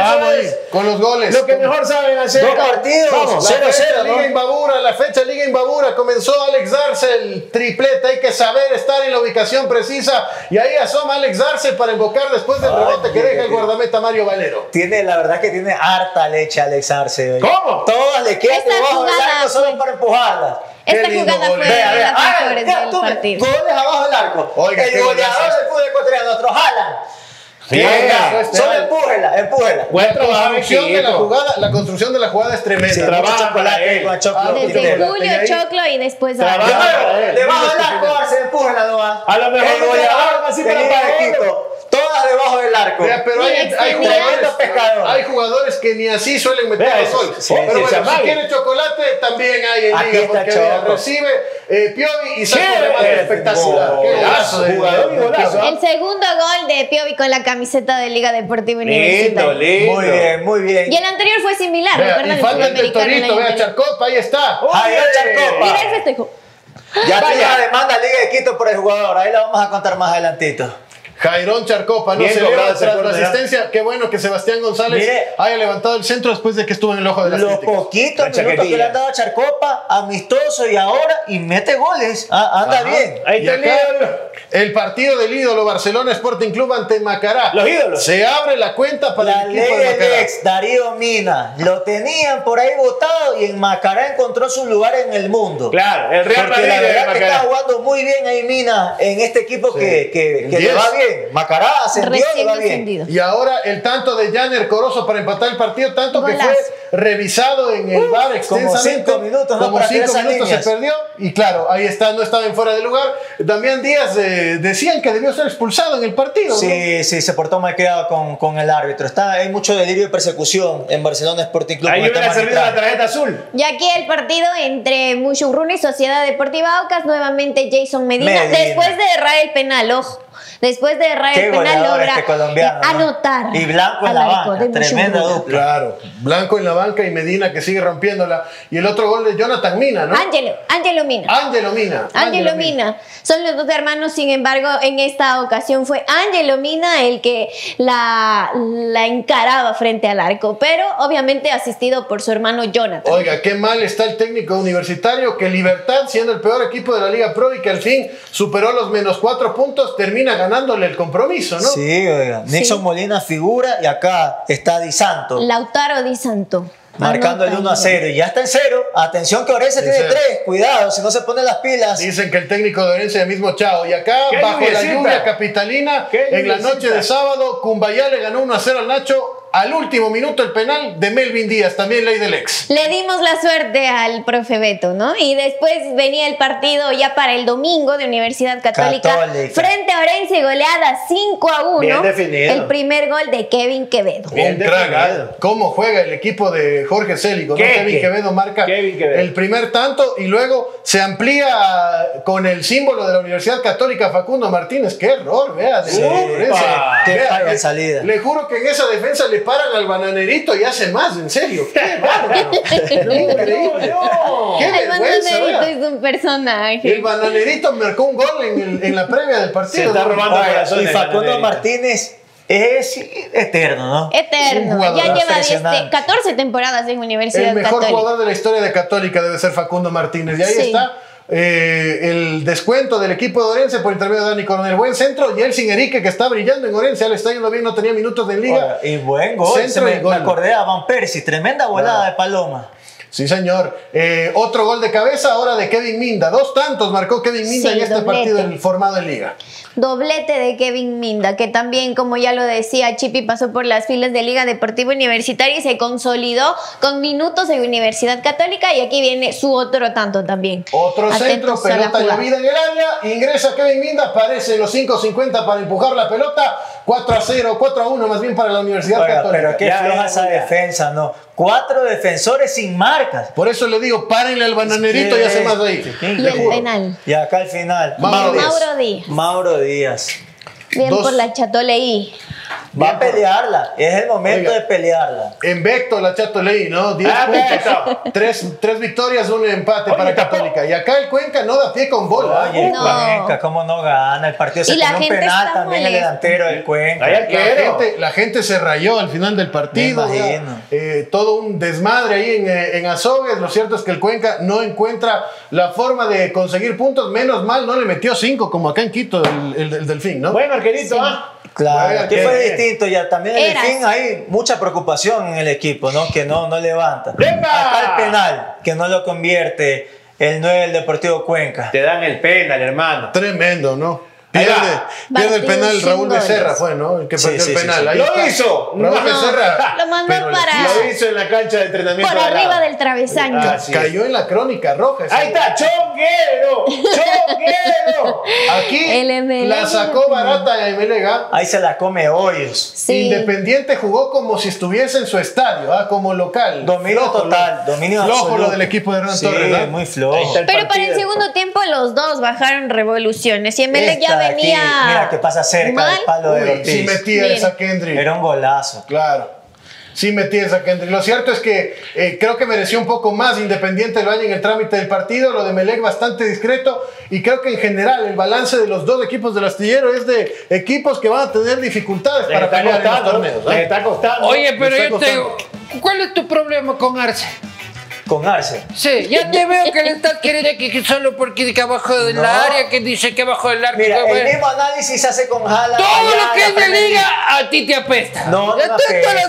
Analizar esto. ¿Quién se Vamos, los goles. Lo que mejor saben hacer. Dos partidos, Vamos, La cero, fecha cero, Liga ¿no? Imbabura, la fecha Liga Imbabura comenzó Alex Darce el triplete, hay que saber estar en la ubicación precisa y ahí asoma Alex Darce para invocar después del rebote que deja el guardameta Mario Valero. Tiene, la verdad que tiene harta leche Alex Arce. oye. ¿Cómo? Todas le quedan debajo del jugada arco solo para empujarla. Esta jugada gol. fue Vea, de las ah, mejores del partido. Goles abajo del arco. Oiga, el goleador del fútbol ecuatoriano, otro Haaland. Bien, Venga, este solo empújela, empújela. Buen La trabajo, construcción de la jugada, la construcción de la jugada es tremenda. Sí, trabaja para él. con choclo Ah. Desde. Julio Choclo y después Trabaja. a. Debajo del Mira, arco, Arce, empújela nomás. A lo mejor goleador trabajan así para. Quito, Todas debajo del arco. Pero hay, hay jugadores, hay jugadores que ni así suelen meter. Sí, pero sí, se bueno, si quiere chocolate, también hay en Aquí Liga, está porque recibe eh, Piovi y saca un remate espectacular. Qué golazo, golazo de jugador y de golazo. Piovi. El segundo gol de Piovi con la camiseta de Liga Deportiva Lindo, Universitaria. lindo. Muy bien, muy bien. Y el anterior fue similar, Vea, ¿recuerdan y el falta el del el Torito, vea? Charcopa, ahí está. Charcopa. Mira el festejo. Ya tiene la demanda Liga de Quito por el jugador. Ahí la vamos a contar más adelantito. Jairón Charcopa, no Bien se tras la asistencia. Qué bueno que Sebastián González Mire. haya levantado el centro después de que estuvo en el ojo de las Los críticas. poquitos La minutos que le han dado a Charcopa, amistoso y ahora, y mete goles. Ah, anda Ajá. bien. Ahí Y está el acá, ídolo. el partido del ídolo Barcelona Sporting Club ante Macará. Los ídolos. Se abre la cuenta para La el ley equipo de del Macará. ex Darío Mina. Lo tenían por ahí votado y en Macará encontró su lugar en el mundo. Claro, el Real Porque Madrid la de verdad que está jugando muy bien ahí Mina en este equipo que, que, que le va bien. Macará ascendió Recién va bien. ascendido. Y ahora el tanto de Janer Corozo para empatar el partido, tanto que fue revisado en el Uh, bar como extensamente. cinco minutos, ¿no? Como Para tirar cinco minutos líneas. se perdió. Y claro, ahí está, no estaba en fuera de lugar. Damián Díaz eh, decían que debió ser expulsado en el partido. ¿no? Sí, sí, se portó mal quedado con, con el árbitro. Está, hay mucho delirio y persecución en Barcelona Sporting Club. Ahí hubiera servido la tarjeta azul. Y aquí el partido entre Mushurruna y Sociedad Deportiva Aucas, nuevamente Jason Medina, Medina. después de errar el penal, ojo. Después de el penal logra este eh, ¿no? anotar. Y Blanco en la banca, tremenda dupla. Claro, Blanco en la banca y Medina que sigue rompiéndola. Y el otro gol de Jonathan Mina, ¿no? Ángelo, Ángelo Mina. Ángelo Mina. Ángelo Mina. Son los dos hermanos, sin embargo, en esta ocasión fue Ángelo Mina el que la, la encaraba frente al arco, pero obviamente asistido por su hermano Jonathan. Oiga, qué mal está el técnico universitario que Libertad, siendo el peor equipo de la Liga Pro y que al fin superó los menos cuatro puntos, termina ganándole el compromiso, ¿no? Sí, oiga. Nixon Molina figura y acá está Di Santo. Lautaro Di Santo. Marcando el 1 a Anotando. 0 y ya está en cero. Atención que Orense tiene Dice- 3. Cuidado, si no se ponen las pilas. Dicen que el técnico de Orense es mismo chao. Y acá, ¡Qué bajo la lluviecita! lluvia capitalina, ¡Qué en la noche de sábado, Cumbayá le ganó 1 a 0 al Nacho. Al último minuto el penal de Melvin Díaz, también ley del ex. Le dimos la suerte al profe Beto, ¿no? Y después venía el partido ya para el domingo de Universidad Católica, Católica. frente a Orense, goleada 5 a 1. Bien definido. El primer gol de Kevin Quevedo. Bien definido. ¿eh? ¿Cómo juega el equipo de Jorge Célico? ¿no? Kevin ¿Qué? Quevedo marca Kevin Quevedo. el primer tanto y luego se amplía con el símbolo de la Universidad Católica Facundo Martínez. ¡Qué error! Vea, de Sí, Orense. qué Vea, salida. Le juro que en esa defensa le paran al bananerito y hace más, en serio. ¡Qué bárbaro! Increíble. ¡Qué El vergüenza! vea. es un personaje. El bananerito marcó un gol en, el- en la previa del partido. Se está robando corazones, y Facundo Bananerito. Martínez es eterno, ¿no? Un Eterno. jugador Ya lleva 10 impresionante. 14 temporadas en Universidad El mejor Católica. jugador de la historia de Católica debe ser Facundo Martínez. Y ahí Sí. está eh, el descuento del equipo de Orense por intermedio de Dani Coronel. Buen centro y el sin Erique que está brillando en Orense. Ya le está yendo bien, no tenía minutos en liga. Y buen gol. Centro Se me, y gol. me acordé a Van Persie. Tremenda volada de Paloma. Sí, señor. Eh, otro gol de cabeza ahora de Kevin Minda. Dos tantos marcó Kevin Minda Sí, en este doblete. partido en- formado en liga. Doblete de Kevin Minda, que también, como ya lo decía, Chipi pasó por las filas de Liga Deportiva Universitaria y se consolidó con minutos en Universidad Católica. Y aquí viene su otro tanto también. Otro centro, Atentos pelota llovida en el área. Ingresa Kevin Minda, aparece los 5.50 para empujar la pelota. 4 a 0, 4 a 1 más bien para la Universidad Oiga, Católica. pero qué Ya, floja esa defensa, ¿no? Cuatro defensores sin marcas. Por eso le digo, párenle al bananerito y hace más de ahí. Sí. Y el penal. Y acá al final. Mauro Díaz. Mauro Díaz. Mauro Díaz. Bien Dos- por la Chatoleí. Va a pelearla. Es el momento Oiga. de pelearla. En Vecto, la Chato Ley, ¿no? 10 Ah, puntos. Vecto. Tres, tres victorias, un empate Oye, para Católica. Y acá el Cuenca no da pie con bola. Oye, No. Cuenca, ¿cómo no gana? El partido se comió un penal también el delantero del Cuenca. Ay, La gente, la gente se rayó al final del partido. Eh, todo un desmadre ahí en, eh, en Azogues. Lo cierto es que el Cuenca no encuentra la forma de conseguir puntos. Menos mal, no le metió cinco como acá en Quito el, el- el Delfín, ¿no? Bueno, arquerito, ¿ah? Claro, que fue distinto ya. También en el fin hay mucha preocupación en el equipo, ¿no? Que no, no levanta. ¡Epa! Acá el penal, que no lo convierte el 9 del Deportivo Cuenca. Te dan el penal, hermano. Tremendo, ¿no? Pierde, pierde el penal Raúl. Becerra, fue, ¿no? El que perdió sí, el penal. sí. Ahí ¡Lo está. hizo! Raúl No. Becerra. Lo mandó pero para- Lo hizo en la cancha de entrenamiento. Por arriba del travesaño. Ah, sí. Cayó en la crónica roja. Ahí está, chonguero, chonguero. Aquí El MLG. la sacó barata en MLG. Ahí se la come hoyos. Sí. Independiente jugó como si estuviese en su estadio, ah, como local. Dominio Flojo, total, lo- dominio Flojo absoluto. lo del equipo de Hernán Sí, Torres. ¿ah? muy flojo. El Pero para el partido. segundo tiempo los dos bajaron revoluciones. Y Emelec ya de aquí, venía. mira que pasa cerca mal. del palo de Uy, Ortiz. sí metía Miren. esa Kendrick. Era un golazo. Claro. Sí metí esa Kendrick. Lo cierto es que eh, creo que mereció un poco más Independiente del Valle en el trámite del partido. Lo de Melec bastante discreto. Y creo que en general el balance de los dos equipos del astillero es de equipos que van a tener dificultades Les para pelear en los costando, torneos. les está costando. Oye, pero está yo te digo, ¿cuál es tu problema con Arce? Con Arce. Sí, ya te veo que le estás queriendo que, solo porque que abajo del No. área, que dice que abajo del arco. Mira, el mismo análisis se hace con Jala. Todo allá lo que liga League. a ti te apesta. No, ya no, tú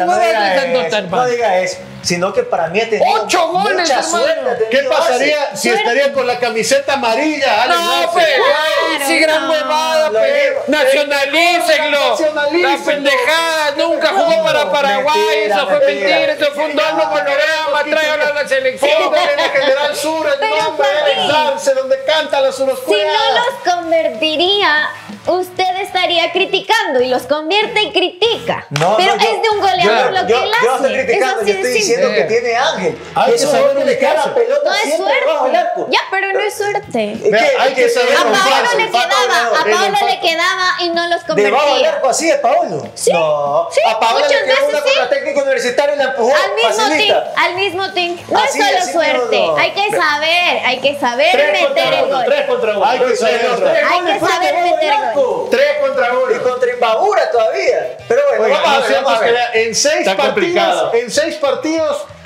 no diga eso, no diga eso, sino que para mí ha tenido Ocho goles, mucha hermano. suerte. ¿Qué pasaría Arce. si estaría con la camiseta amarilla? Alex No, pues, Claro, sí, gran no. huevada, pues. Nacionalícenlo. Nacionalícenlo. La pendejada, nunca jugó para Paraguay, mentira, eso fue mentira. mentira, eso fue un doble holograma, tráigalo a la selección. En General Sur el Pero, nombre. Alex Arce, donde canta la Si suroscuela. no los convertiría, usted estaría criticando y los convierte y critica. No, Pero no, yo- es de un goleador yo- lo que yo, él yo no hace. estoy criticando, es yo estoy diciendo que tiene ángel. Hay que saber ubicarse. la pelota No es suerte. Ya, pero no es suerte. ¿Y Vea, qué- hay y que qué saber se A fácil, le quedaba, a el Pablo le quedaba y no los Debajo del convertía. arco así Paulo. Sí, No. sí, a Pablo le muchas quedó veces una sí. contra técnico universitario y la empujó. Al mismo team, Facilita. al mismo team. No Así, es solo suerte. no, no. Hay que saber, hay que saber Tres meter el gol. tres contra uno. Hay que saber Hay que meter gol. arco. Tres contra Y uno. contra Imbabura todavía. Pero bueno, vamos a ver, a en seis Está partidos, complicado. en seis partidos,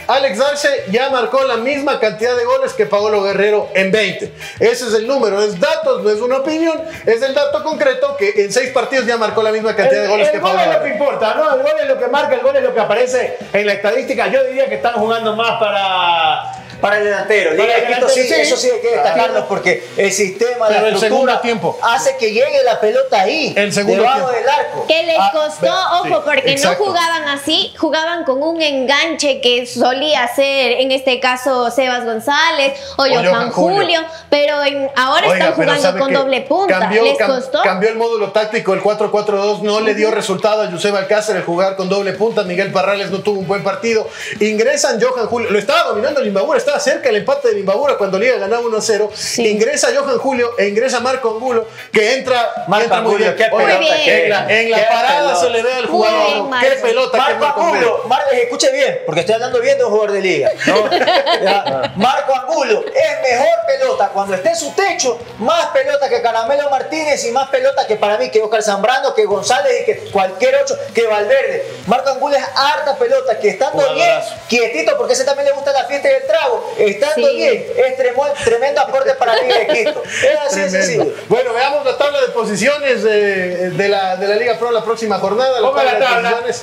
Alex Arce ya marcó la misma cantidad de goles que Paolo Guerrero en 20. Ese es el número, es datos, no es una opinión, es el dato concreto que en seis partidos ya marcó la misma cantidad de El, goles el que gol Paolo es lo que Guerrero. importa, ¿no? El gol es lo que marca, el gol es lo que aparece en la estadística. Yo diría que están jugando más para. Para el delantero, Para Liga el de Quito delantero, sí, sí. eso sí hay que destacarlo porque el sistema, Pero la estructura tiempo. hace que llegue la pelota ahí, El segundo debajo tiempo. del arco. Que les Ah, costó, ojo, sí, porque exacto. no jugaban así, jugaban con un enganche que solía hacer, en este caso, Sebas González o, Johan, Johan Julio. Julio, pero en- ahora Oiga, están jugando ¿sabe con doble punta. Cambió, ¿Les cam- costó? cambió el módulo táctico, el 4-4-2 no le dio resultado a Josep Alcácer el jugar con doble punta. Miguel Parrales no tuvo un buen partido. Ingresan Johan Julio, lo estaba dominando el Imbabura, estaba cerca el empate del Imbabura cuando Liga ganaba 1-0. Sí. Ingresa Johan Julio e ingresa Marco Angulo, que entra, Marco entra muy Angulo, bien. qué que- en la, en la qué parada pelota. se le ve al bien, jugador. Marco. qué pelota Marco Marco Angulo. Marco, escuche bien, porque estoy hablando bien de un jugador de liga. Marco Angulo es mejor pelota cuando esté en su techo, más pelota que Caramelo Martínez y más pelota que para mí que Oscar Zambrano, que González y que cualquier otro, que Valverde. Marco Angulo es harta pelota, que estando bien, quietito, porque ese también le gusta la fiesta y el trago, Estando, sí. bien, es tremendo, tremendo aporte para la Liga de Quito. Es así de sencillo. Bueno, veamos la tabla de posiciones de, de, la, de la Liga Pro la próxima jornada. La tabla, la tabla. De,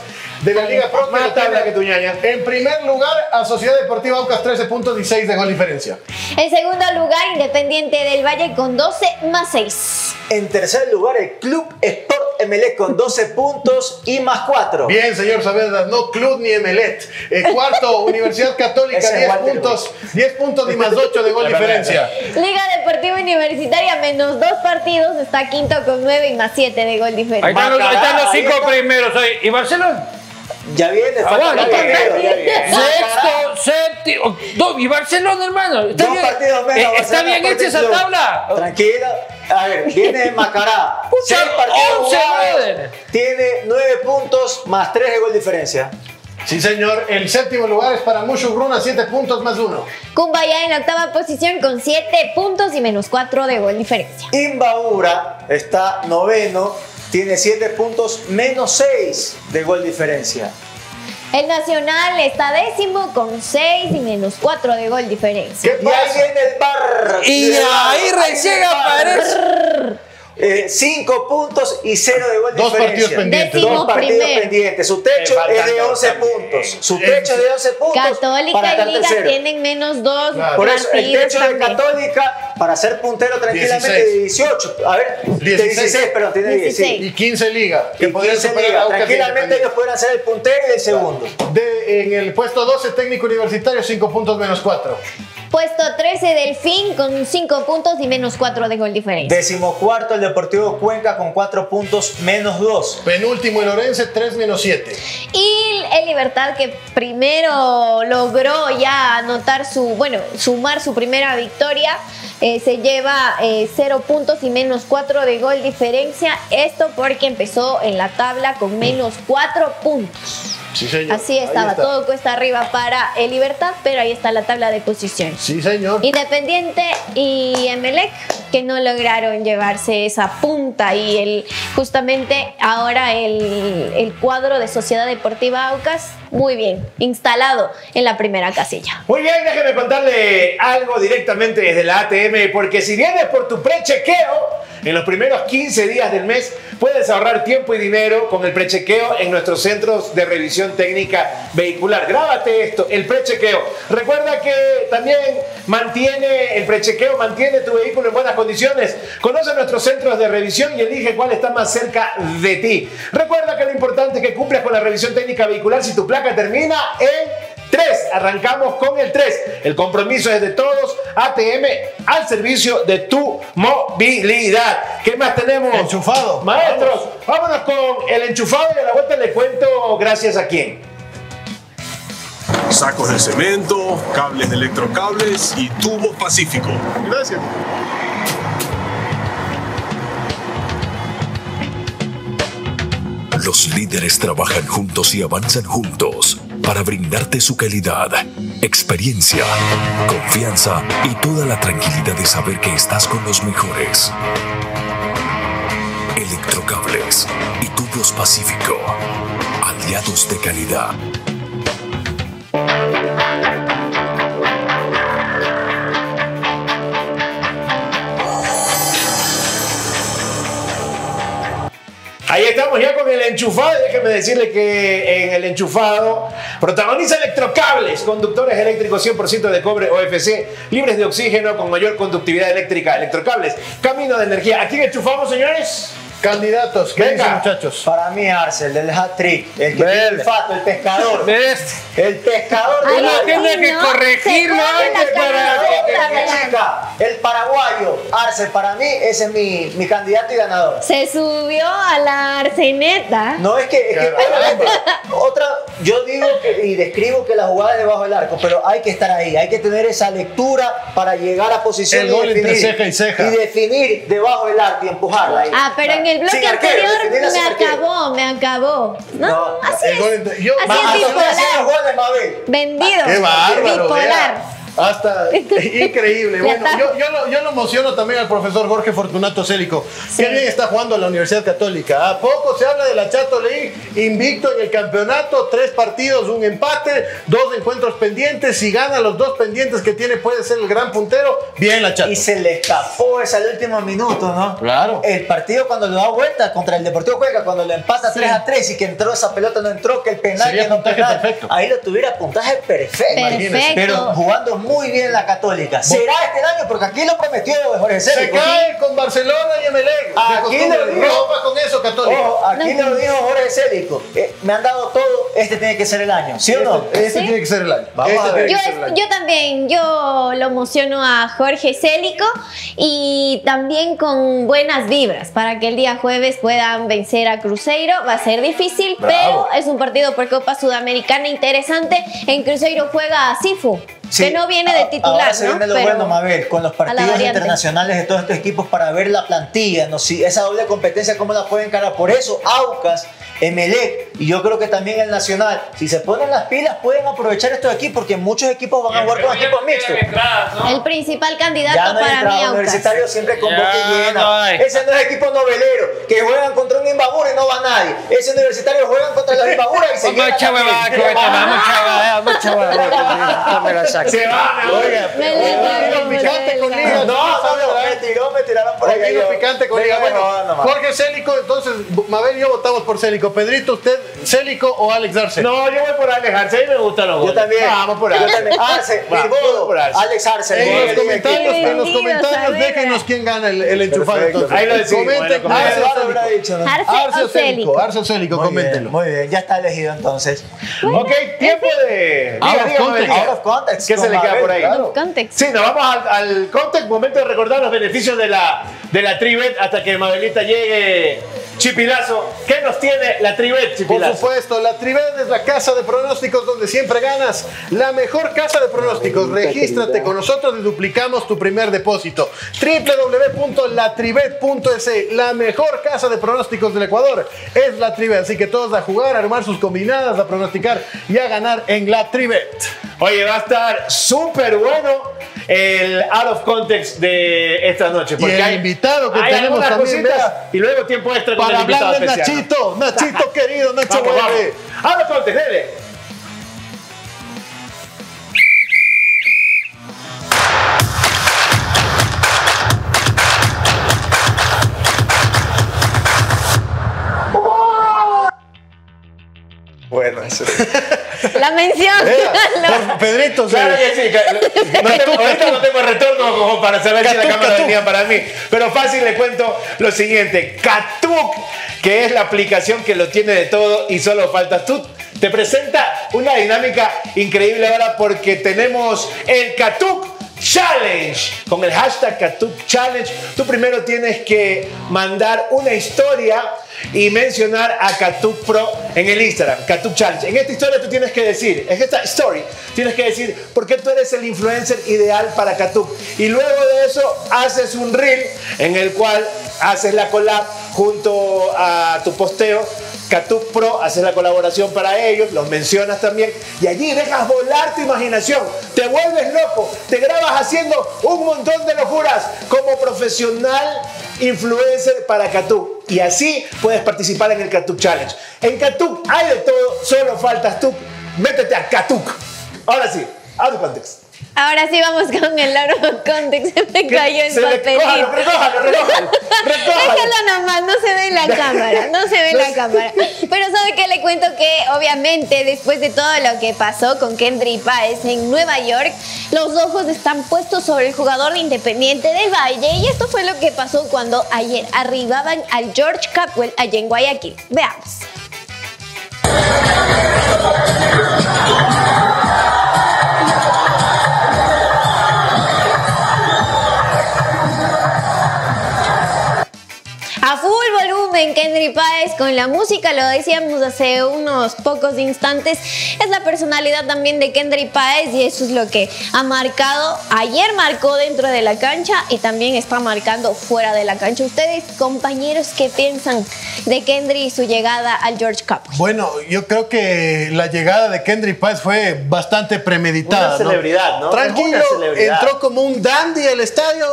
de la Liga Pro. Más tabla que tu ñaña. En primer lugar, a Sociedad Deportiva Aucas 13.16 de gol diferencia. En segundo lugar, Independiente del Valle con 12 más 6. En tercer lugar, el Club Sport Emelec con 12 puntos y más 4. Bien, señor Saavedra, no Club ni Emelec. Eh, cuarto, Universidad Católica, 10 puntos. 10 puntos y más 8 de gol diferencia. Liga Deportiva Universitaria menos 2 partidos. Está quinto con 9 y más 7 de gol diferencia. Ahí están, los, ahí están los ahí está. primeros. ¿Y Barcelona? Ya viene, ah, está ah, bueno, Sexto, séptimo. Y Barcelona, hermano. ¿Está Dos bien, partidos menos, eh, ¿Está bien hecha esa tabla? Tranquilo. A ver, viene Macará. Pucha, 6 partidos 11, jugados, Tiene 9 puntos más 3 de gol diferencia. Sí, señor. El séptimo lugar es para Mushu Bruna, 7 puntos más uno. Kumbaya en la octava posición con 7 puntos y menos 4 de gol diferencia. Imbaura está noveno. Tiene siete puntos menos seis de gol diferencia. El Nacional está décimo con 6 y menos 4 de gol diferencia. Y ahí viene el bar. Y ahí recién aparece. Eh, cinco puntos y cero de gol Dos diferencia. partidos pendientes. Décimo Dos partidos primero. pendientes. Su techo es de dos 11 también. puntos. Su techo es de 11 puntos. para Católica y estar Liga tercero. tienen menos 2 Claro. Por eso, el techo de también. Católica, para ser puntero tranquilamente, 16. de 18. A ver, de 16. 16, pero tiene 16. 16. Y 15 Liga, que Y podrían 15 superar a ligas. Aucas Tranquilamente ellos pueden ser el puntero y el segundo. De, en el puesto 12, técnico universitario, 5 puntos menos 4. Puesto 13 Delfín con 5 puntos y menos 4 de gol diferencia. Decimocuarto el Deportivo Cuenca con 4 puntos menos 2. Penúltimo el Orense, 3 menos 7. Y el Libertad que primero logró ya anotar su, bueno, sumar su primera victoria, eh, se lleva 0 puntos y menos 4 de gol diferencia. Esto porque empezó en la tabla con menos 4 puntos. Sí, señor. Así estaba, está. todo cuesta arriba para el Libertad, pero ahí está la tabla de posiciones. Sí, señor. Independiente y Emelec que no lograron llevarse esa punta y el justamente ahora el, el cuadro de Sociedad Deportiva Aucas muy bien instalado en la primera casilla. Muy bien, déjeme contarle algo directamente desde la ATM, porque si vienes por tu prechequeo, en los primeros 15 días del mes puedes ahorrar tiempo y dinero con el prechequeo en nuestros centros de revisión técnica vehicular. Grábate esto, el prechequeo. Recuerda que también mantiene, el prechequeo mantiene tu vehículo en buenas condiciones. Conoce nuestros centros de revisión y elige cuál está más cerca de ti. Recuerda que lo importante es que cumplas con la revisión técnica vehicular si tu placa termina en 3. Arrancamos con el 3. El compromiso es de todos. ATM al servicio de tu movilidad. ¿Qué más tenemos? Enchufado. Maestros, vámonos con el enchufado y a la vuelta le cuento gracias a quién. Sacos de cemento, cables de electrocables y tubos Pacífico. Gracias. Los líderes trabajan juntos y avanzan juntos para brindarte su calidad, experiencia, confianza y toda la tranquilidad de saber que estás con los mejores. Electrocables y tubos Pacífico, aliados de calidad. Ahí estamos ya con el enchufado. Déjeme decirle que en el enchufado protagoniza electrocables, conductores eléctricos 100% de cobre OFC, libres de oxígeno con mayor conductividad eléctrica. Electrocables, camino de energía. ¿A quién enchufamos, señores? Candidatos, ¿qué Venga. dicen, muchachos? Para mí, Arcel, del hat-trick, el que tiene el fato, el pescador. ¿Ves? El pescador de Uno la tiene que ¿no? corregirlo antes para que- el paraguayo, Arcel, para mí ese es mi, mi candidato y ganador. Se subió a la arceneta. No es que, es que otra, yo digo que, y describo que la jugada es debajo del arco, pero hay que estar ahí, hay que tener esa lectura para llegar a posición El y gol entre definir, ceja y ceja. y definir debajo del arco y empujarla ahí. Ah, pero en el bloque arquero, anterior me acabó, me acabó. No, No, así es. gol yo- así es bipolar. goles, Mabel. Vendido. Qué bárbaro, Bipolar. Hasta increíble. Le Bueno, yo, yo, lo, yo lo emociono también al profesor Jorge Fortunato Célico. Qué bien está jugando la Universidad Católica. ¿A poco se habla de la Chato League? Invicto en el campeonato, tres partidos, un empate, dos encuentros pendientes. Si gana los dos pendientes que tiene, puede ser el gran puntero. Bien la Chato. Y se le escapó ese al último minuto, ¿no? Claro. El partido cuando lo da vuelta contra el Deportivo Cuenca, cuando lo empata 3 a 3 y que entró esa pelota, no entró, que el penal, Sería que no penal. perfecto. Ahí lo tuviera puntaje perfecto. Perfecto. Pero jugando muy bien la Católica. Será este el año, porque aquí lo prometió Jorge Se Célico. cae con Barcelona y Emelec. Se Aquí acostumbra. lo dijo. Ropa con eso, Católica. Ojo, aquí lo dijo Jorge Célico. Eh, me han dado todo, este tiene que ser el año. ¿Sí o no? Este, este ¿Sí? tiene que ser el año. Vamos Este a ver. Yo, es- también, yo lo emociono a Jorge Célico y también con buenas vibras para que el día jueves puedan vencer a Cruzeiro. Va a ser difícil, Bravo. pero es un partido por Copa Sudamericana interesante. En Cruzeiro juega a Sifu, Sí, que no viene de titular, Ahora se ¿no? viene lo Pero bueno, Mabel, con los partidos internacionales de todos estos equipos para ver la plantilla, ¿no? Si esa doble competencia, cómo la pueden encarar. Por eso, Aucas, Emelec y yo creo que también el Nacional, si se ponen las pilas, pueden aprovechar estos equipos porque muchos equipos van a jugar con equipos mixtos. El principal candidato Ya no para entrada mí, universitario siempre con boca llena. no. Ese no es equipo novelero, que juegan contra un Imbabura y no va nadie. Ese universitario juegan contra los Imbaburas y se Vamos a llevan echar también. huevaco, esta, vamos a echar huevaco, vamos a echar huevaco. No me la saques. Se va, no, no, no, me tiró, me tiraron por ahí. Jorge Célico, entonces, Mabel y yo votamos por Célico. Pedrito, ¿usted Célico o Alex Darce? No, yo voy por Alex Arce, mí me gustan los Yo goles. también. Vamos por Yo Arce. también. Arce, Va, mi voto. voy por Arce. Alex Arce. En el los comentarios, en los comentarios, déjenos quién gana el, el enchufado. Ahí lo decimos, Comenten, en los Arce Ah, dicho, ¿no? Arce Arce o Célico. Arce o Célico, Muy bien, coméntenlo. muy bien, ya está elegido entonces. Ok, tiempo de. Out Diga, of diga, context. Out of context, ¿Qué se le queda por ahí? claro. Context. Sí, nos vamos al, al context, momento de recordar los beneficios de la, de la Tribet hasta que Mabelita llegue. Chipilazo, ¿qué nos tiene la Tribet, Por Chipilazo? supuesto, la Trived es la casa de pronósticos donde siempre ganas. La mejor casa de pronósticos. Regístrate con nosotros y duplicamos tu primer depósito. www.latribet.es La mejor casa de pronósticos del Ecuador es la Trived. Así que todos a jugar, a armar sus combinadas, a pronosticar y a ganar en la Trived. Oye, va a estar súper bueno el out of context de esta noche. Y el invitado que hay tenemos también, cositas y luego tiempo extra con Para hablar de. Nachito, Nachito querido, Nacho. Hueve. Of context, dele. Bueno, eso. La mención. Por- Pedrito, se- Claro que sí. no tengo- ahorita no tengo retorno como para saber si la Catuk, cámara Catuk. venía para mí. Pero fácil le cuento lo siguiente. Katuk, que es la aplicación que lo tiene de todo y solo faltas tú. Te presenta una dinámica increíble ahora porque tenemos el Katuk Challenge. Con el hashtag Katuk Challenge, tú primero tienes que mandar una historia y mencionar a Katuk Pro en el Instagram, Katuk Challenge. En esta historia tú tienes que decir, en esta story, tienes que decir por qué tú eres el influencer ideal para Katuk. Y luego de eso haces un reel en el cual haces la collab junto a tu posteo. Katuk Pro, haces la colaboración para ellos, los mencionas también y allí dejas volar tu imaginación, te vuelves loco, te grabas haciendo un montón de locuras como profesional influencer para Katuk y así puedes participar en el Katuk Challenge. En Katuk hay de todo, solo faltas tú. Métete a Katuk. Ahora sí, out of context. Ahora sí vamos con el aro context. Se me cayó el papelito. cójalo, recójalo, recójalo, recójalo. Déjalo nomás, no se ve en la cámara, no se ve en la cámara. Pero sabe que le cuento que obviamente después de todo lo que pasó con Kendry Páez en Nueva York, los ojos están puestos sobre el jugador de Independiente del Valle y esto fue lo que pasó cuando ayer arribaban al George Capwell allá en Guayaquil. Veamos. Volumen, Kendry Páez con la música, lo decíamos hace unos pocos instantes, es la personalidad también de Kendry Páez y eso es lo que ha marcado, ayer marcó dentro de la cancha y también está marcando fuera de la cancha. Ustedes, compañeros, ¿qué piensan de Kendry y su llegada al George Cup? Bueno, yo creo que la llegada de Kendry Páez fue bastante premeditada. Una celebridad, ¿no? Tranquilo, Es una celebridad. entró como un dandy al estadio.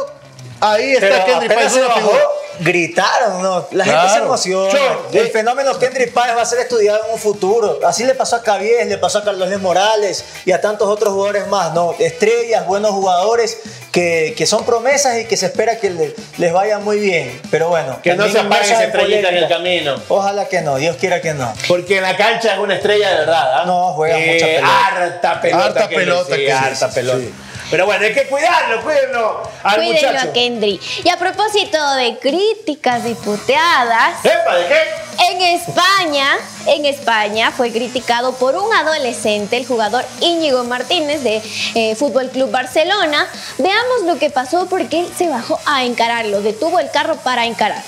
Ahí está Pero Kendry Páez, una figura. Gritaron, ¿no? La gente se emociona. Yo- el fenómeno Kendrick Páez va a ser estudiado en un futuro. Así le pasó a Cavies, le pasó a Carlos Luis Morales y a tantos otros jugadores más, ¿no? Estrellas, buenos jugadores que, que son promesas y que se espera que le- les vaya muy bien. Pero bueno. Que no se apague esa en estrellita en el camino. Ojalá que no, Dios quiera que no. Porque en la cancha es una estrella de verdad. ¿ah? No, juega mucha pelota. Harta pelota. Harta que pelota sí, que sí, harta sí, pelota. sí. Pero bueno, hay que cuidarlo, cuídenlo al Cuídenlo muchacho. a Kendry. Y a propósito de críticas y puteadas. ¿Epa, de qué? En España, en España fue criticado por un adolescente, el jugador Íñigo Martínez de eh, Fútbol Club Barcelona. Veamos lo que pasó porque él se bajó a encararlo, detuvo el carro para encararlo.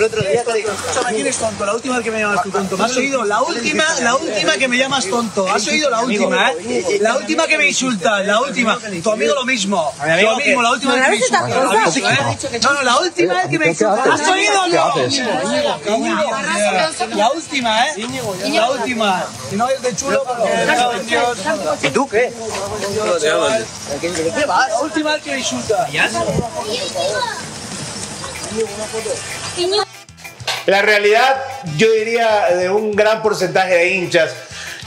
El otro día te digo, escúchame, ¿quién es tonto? La última vez que me llamas tú tonto. ¿Me has oído? La última, la última que me llamas tonto. ¿Has oído la última, eh? La última que me insultas, la última. Tu amigo lo mismo. Tu amigo, la última vez que me insultas. ¿eh? No, no, la última vez que me insultas. ¿Has oído o no? La última, ¿eh? La última. Si no es de chulo, porque... ¿Y tú qué? ¿Qué va? La última vez que me insultas. La realidad, yo diría, de un gran porcentaje de hinchas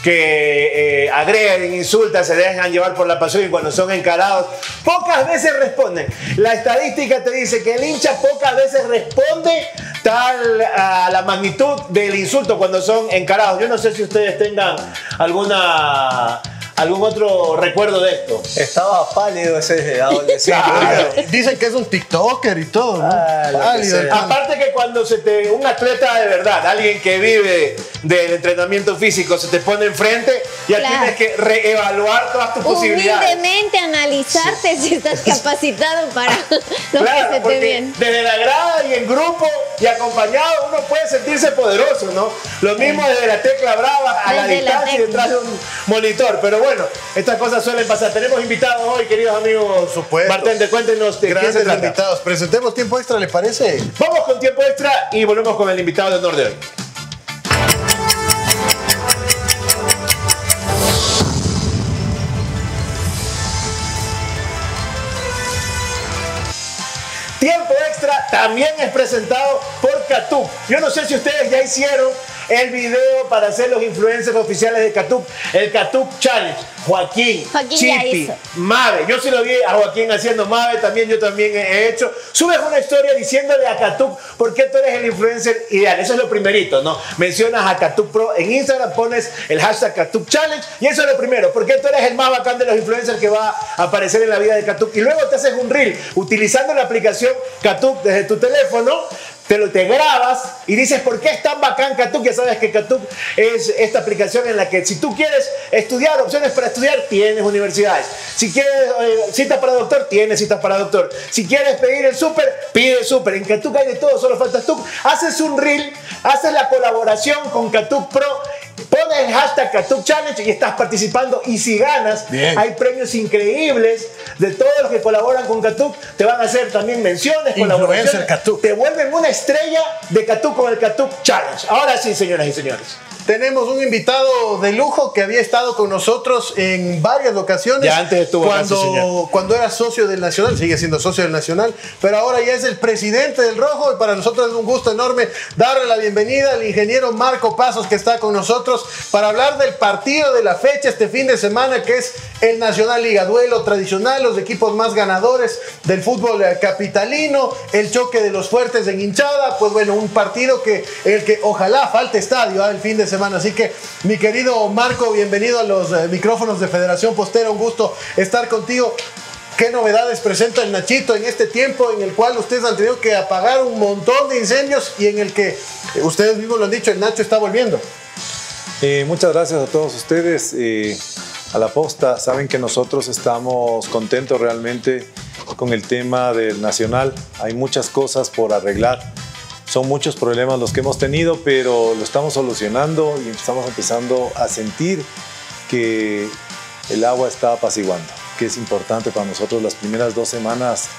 que eh, agregan, insultan, se dejan llevar por la pasión y cuando son encarados, pocas veces responden. La estadística te dice que el hincha pocas veces responde tal a la magnitud del insulto cuando son encarados. Yo no sé si ustedes tengan alguna algún otro recuerdo de esto. Estaba pálido ese adolescente. Claro. Dicen que es un TikToker y todo. ¿no? Ah, Pálido. Aparte que cuando se te, un atleta de verdad, alguien que vive del entrenamiento físico, se te pone enfrente, ya Claro. tienes que reevaluar todas tus posibilidades. Humildemente analizarte si estás capacitado para lo Claro, que se te viene. desde la grada y en grupo y acompañado uno puede sentirse poderoso, ¿no? Lo mismo desde la tecla brava a la Desde la distancia y detrás de un monitor. Pero bueno, estas cosas suelen pasar. Tenemos invitados hoy, queridos amigos. Por supuesto. Bartender, cuéntenos de quién se Grandes trata. invitados. Presentemos tiempo extra, ¿le parece? Vamos con tiempo extra y volvemos con el invitado de honor de hoy. Tiempo extra también es presentado por Katup. Yo no sé si ustedes ya hicieron el video para ser los influencers oficiales de Katup, el Katup Challenge. Joaquín, Joaquín Chipi. Mave. Yo sí lo vi a Joaquín haciendo Mave, también yo también he hecho. Subes una historia diciéndole a Katup por qué tú eres el influencer ideal. Eso es lo primerito, ¿no? Mencionas a Katup Pro en Instagram, pones el hashtag Katup Challenge y eso es lo primero. Porque tú eres el más bacán de los influencers que va a aparecer en la vida de Katup. Y luego te haces un reel utilizando la aplicación Katup desde tu teléfono. Te lo te grabas y dices por qué es tan bacán Katup. Ya sabes que Katup es esta aplicación en la que si tú quieres estudiar, opciones para estudiar, tienes universidades. Si quieres eh, citas para doctor, tienes citas para doctor. Si quieres pedir el súper, pide el súper. En Katup hay de todo, solo faltas tú. Haces un reel, haces la colaboración con Katup Pro. Pones el hashtag Katup Challenge y estás participando. Y si ganas, Bien. hay premios increíbles de todos los que colaboran con Katup. Te van a hacer también menciones, colaboraciones. Te vuelven una estrella de Katup con el Katup Challenge. Ahora sí, señoras y señores. Tenemos un invitado de lujo que había estado con nosotros en varias ocasiones. Ya antes estuvo cuando, cuando era socio del Nacional, sigue siendo socio del Nacional, pero ahora ya es el presidente del Rojo y para nosotros es un gusto enorme darle la bienvenida al ingeniero Marco Pasos que está con nosotros para hablar del partido de la fecha este fin de semana que es el Nacional Liga Duelo tradicional, los equipos más ganadores del fútbol eh, capitalino, el choque de los fuertes en hinchada, pues bueno, un partido que el que ojalá falte estadio ah, el fin de semana. Así que mi querido Marco, bienvenido a los eh, micrófonos de Federación Postera, un gusto estar contigo. ¿Qué novedades presenta el Nachito en este tiempo en el cual ustedes han tenido que apagar un montón de incendios y en el que eh, ustedes mismos lo han dicho, el Nacho está volviendo? Eh, muchas gracias a todos ustedes. a la posta, saben que nosotros estamos contentos realmente con el tema del nacional. Hay muchas cosas por arreglar. Son muchos problemas los que hemos tenido, pero lo estamos solucionando y estamos empezando a sentir que el agua está apaciguando, que es importante para nosotros. Las primeras dos semanas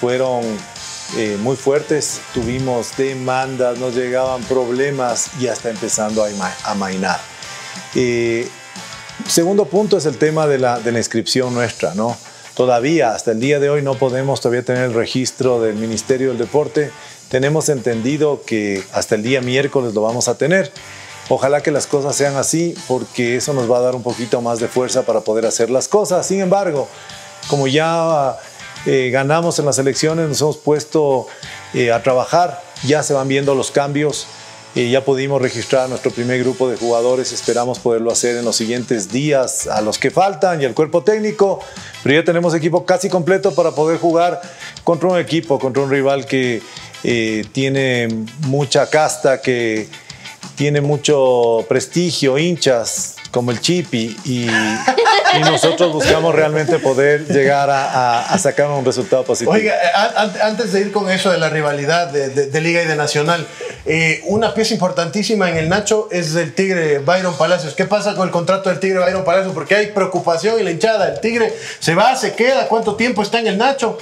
fueron eh, muy fuertes, tuvimos demandas, nos llegaban problemas y ya está empezando a ama- a amainar. Eh, segundo punto es el tema de la, de la inscripción nuestra, ¿no? Todavía, hasta el día de hoy, no podemos todavía tener el registro del Ministerio del Deporte. Tenemos entendido que hasta el día miércoles lo vamos a tener. Ojalá que las cosas sean así, porque eso nos va a dar un poquito más de fuerza para poder hacer las cosas. Sin embargo, como ya eh, ganamos en las elecciones, nos hemos puesto eh, a trabajar, ya se van viendo los cambios Eh, ya pudimos registrar nuestro primer grupo de jugadores, esperamos poderlo hacer en los siguientes días a los que faltan y el cuerpo técnico, pero ya tenemos equipo casi completo para poder jugar contra un equipo, contra un rival que tiene mucha casta, que tiene mucho prestigio, hinchas como el Chipi y, y nosotros buscamos realmente poder llegar a, sacar un resultado positivo. Oiga, eh, an- an- antes de ir con eso de la rivalidad de, Liga y de Nacional, eh, una pieza importantísima en el Nacho es el Tigre Byron Palacios. ¿Qué pasa con el contrato del Tigre Byron Palacios? Porque hay preocupación en la hinchada. ¿El Tigre se va, se queda? ¿Cuánto tiempo está en el Nacho?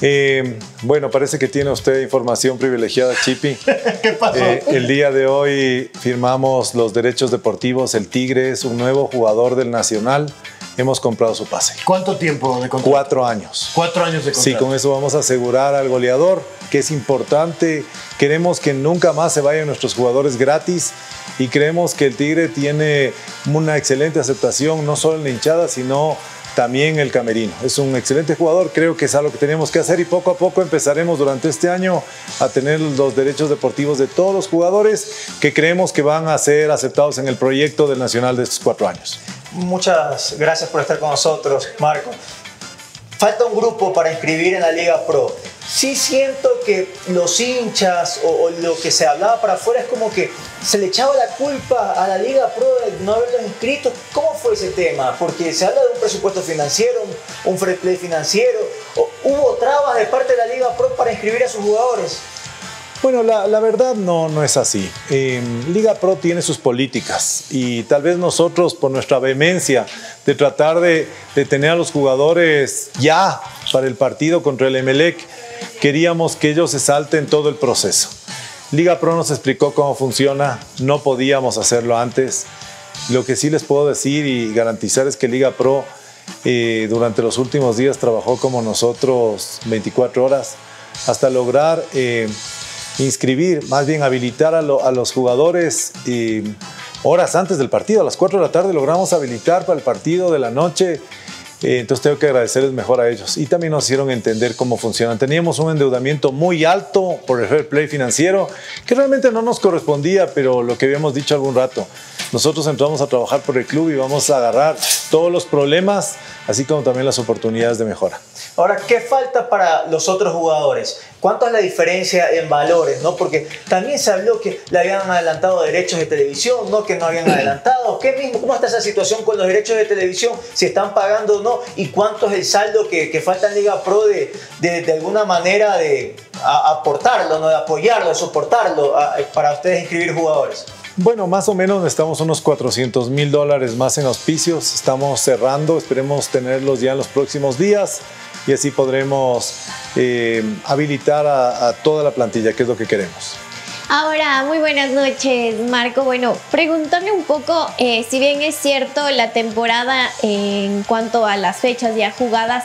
Eh, bueno, parece que tiene usted información privilegiada, Chipi. ¿Qué pasó? Eh, el día de hoy firmamos los derechos deportivos. El Tigre es un nuevo jugador del Nacional. Hemos comprado su pase. ¿Cuánto tiempo de contrato? Cuatro años. Cuatro años de contrato. Sí, con eso vamos a asegurar al goleador, que es importante. Queremos que nunca más se vayan nuestros jugadores gratis y creemos que el Tigre tiene una excelente aceptación, no solo en la hinchada, sino también el camerino. Es un excelente jugador, creo que es algo que tenemos que hacer y poco a poco empezaremos durante este año a tener los derechos deportivos de todos los jugadores que creemos que van a ser aceptados en el proyecto del Nacional de estos cuatro años. Muchas gracias por estar con nosotros, Marco. Falta un grupo para inscribir en la Liga Pro. Sí siento que los hinchas o, lo que se hablaba para afuera es como que se le echaba la culpa a la Liga Pro de no haberlos inscrito. ¿Cómo fue ese tema? Porque se habla de un presupuesto financiero, un, un play financiero. ¿Hubo trabas de parte de la Liga Pro para inscribir a sus jugadores? Bueno, la, verdad no, no es así. Eh, Liga Pro tiene sus políticas y tal vez nosotros por nuestra vehemencia de tratar de, de tener a los jugadores ya para el partido contra el Emelec, queríamos que ellos se salten todo el proceso. Liga Pro nos explicó cómo funciona, no podíamos hacerlo antes. Lo que sí les puedo decir y garantizar es que Liga Pro eh, durante los últimos días trabajó como nosotros 24 horas hasta lograr eh, inscribir, más bien habilitar a, lo- a los jugadores eh, horas antes del partido. A las 4 de la tarde logramos habilitar para el partido de la noche. Eh, entonces tengo que agradecerles mejor a ellos. Y también nos hicieron entender cómo funcionan. Teníamos un endeudamiento muy alto por el fair play financiero, que realmente no nos correspondía, pero lo que habíamos dicho algún rato. Nosotros entramos a trabajar por el club y vamos a agarrar todos los problemas, así como también las oportunidades de mejora. Ahora, ¿qué falta para los otros jugadores? ¿Cuánto es la diferencia en valores? ¿no? Porque también se habló que le habían adelantado derechos de televisión, no que no habían adelantado. ¿Qué mismo, ¿Cómo está esa situación con los derechos de televisión? ¿Si están pagando o no? ¿Y cuánto es el saldo que, que falta en Liga Pro de, de, alguna manera de aportarlo, ¿no? de apoyarlo, de soportarlo para ustedes inscribir jugadores? Bueno, más o menos necesitamos unos 400 mil dólares más en auspicios. Estamos cerrando, esperemos tenerlos ya en los próximos días y así podremos eh, habilitar a, a toda la plantilla, que es lo que queremos. Ahora, muy buenas noches, Marco. Bueno, preguntarle un poco, eh, si bien es cierto, la temporada en cuanto a las fechas ya jugadas,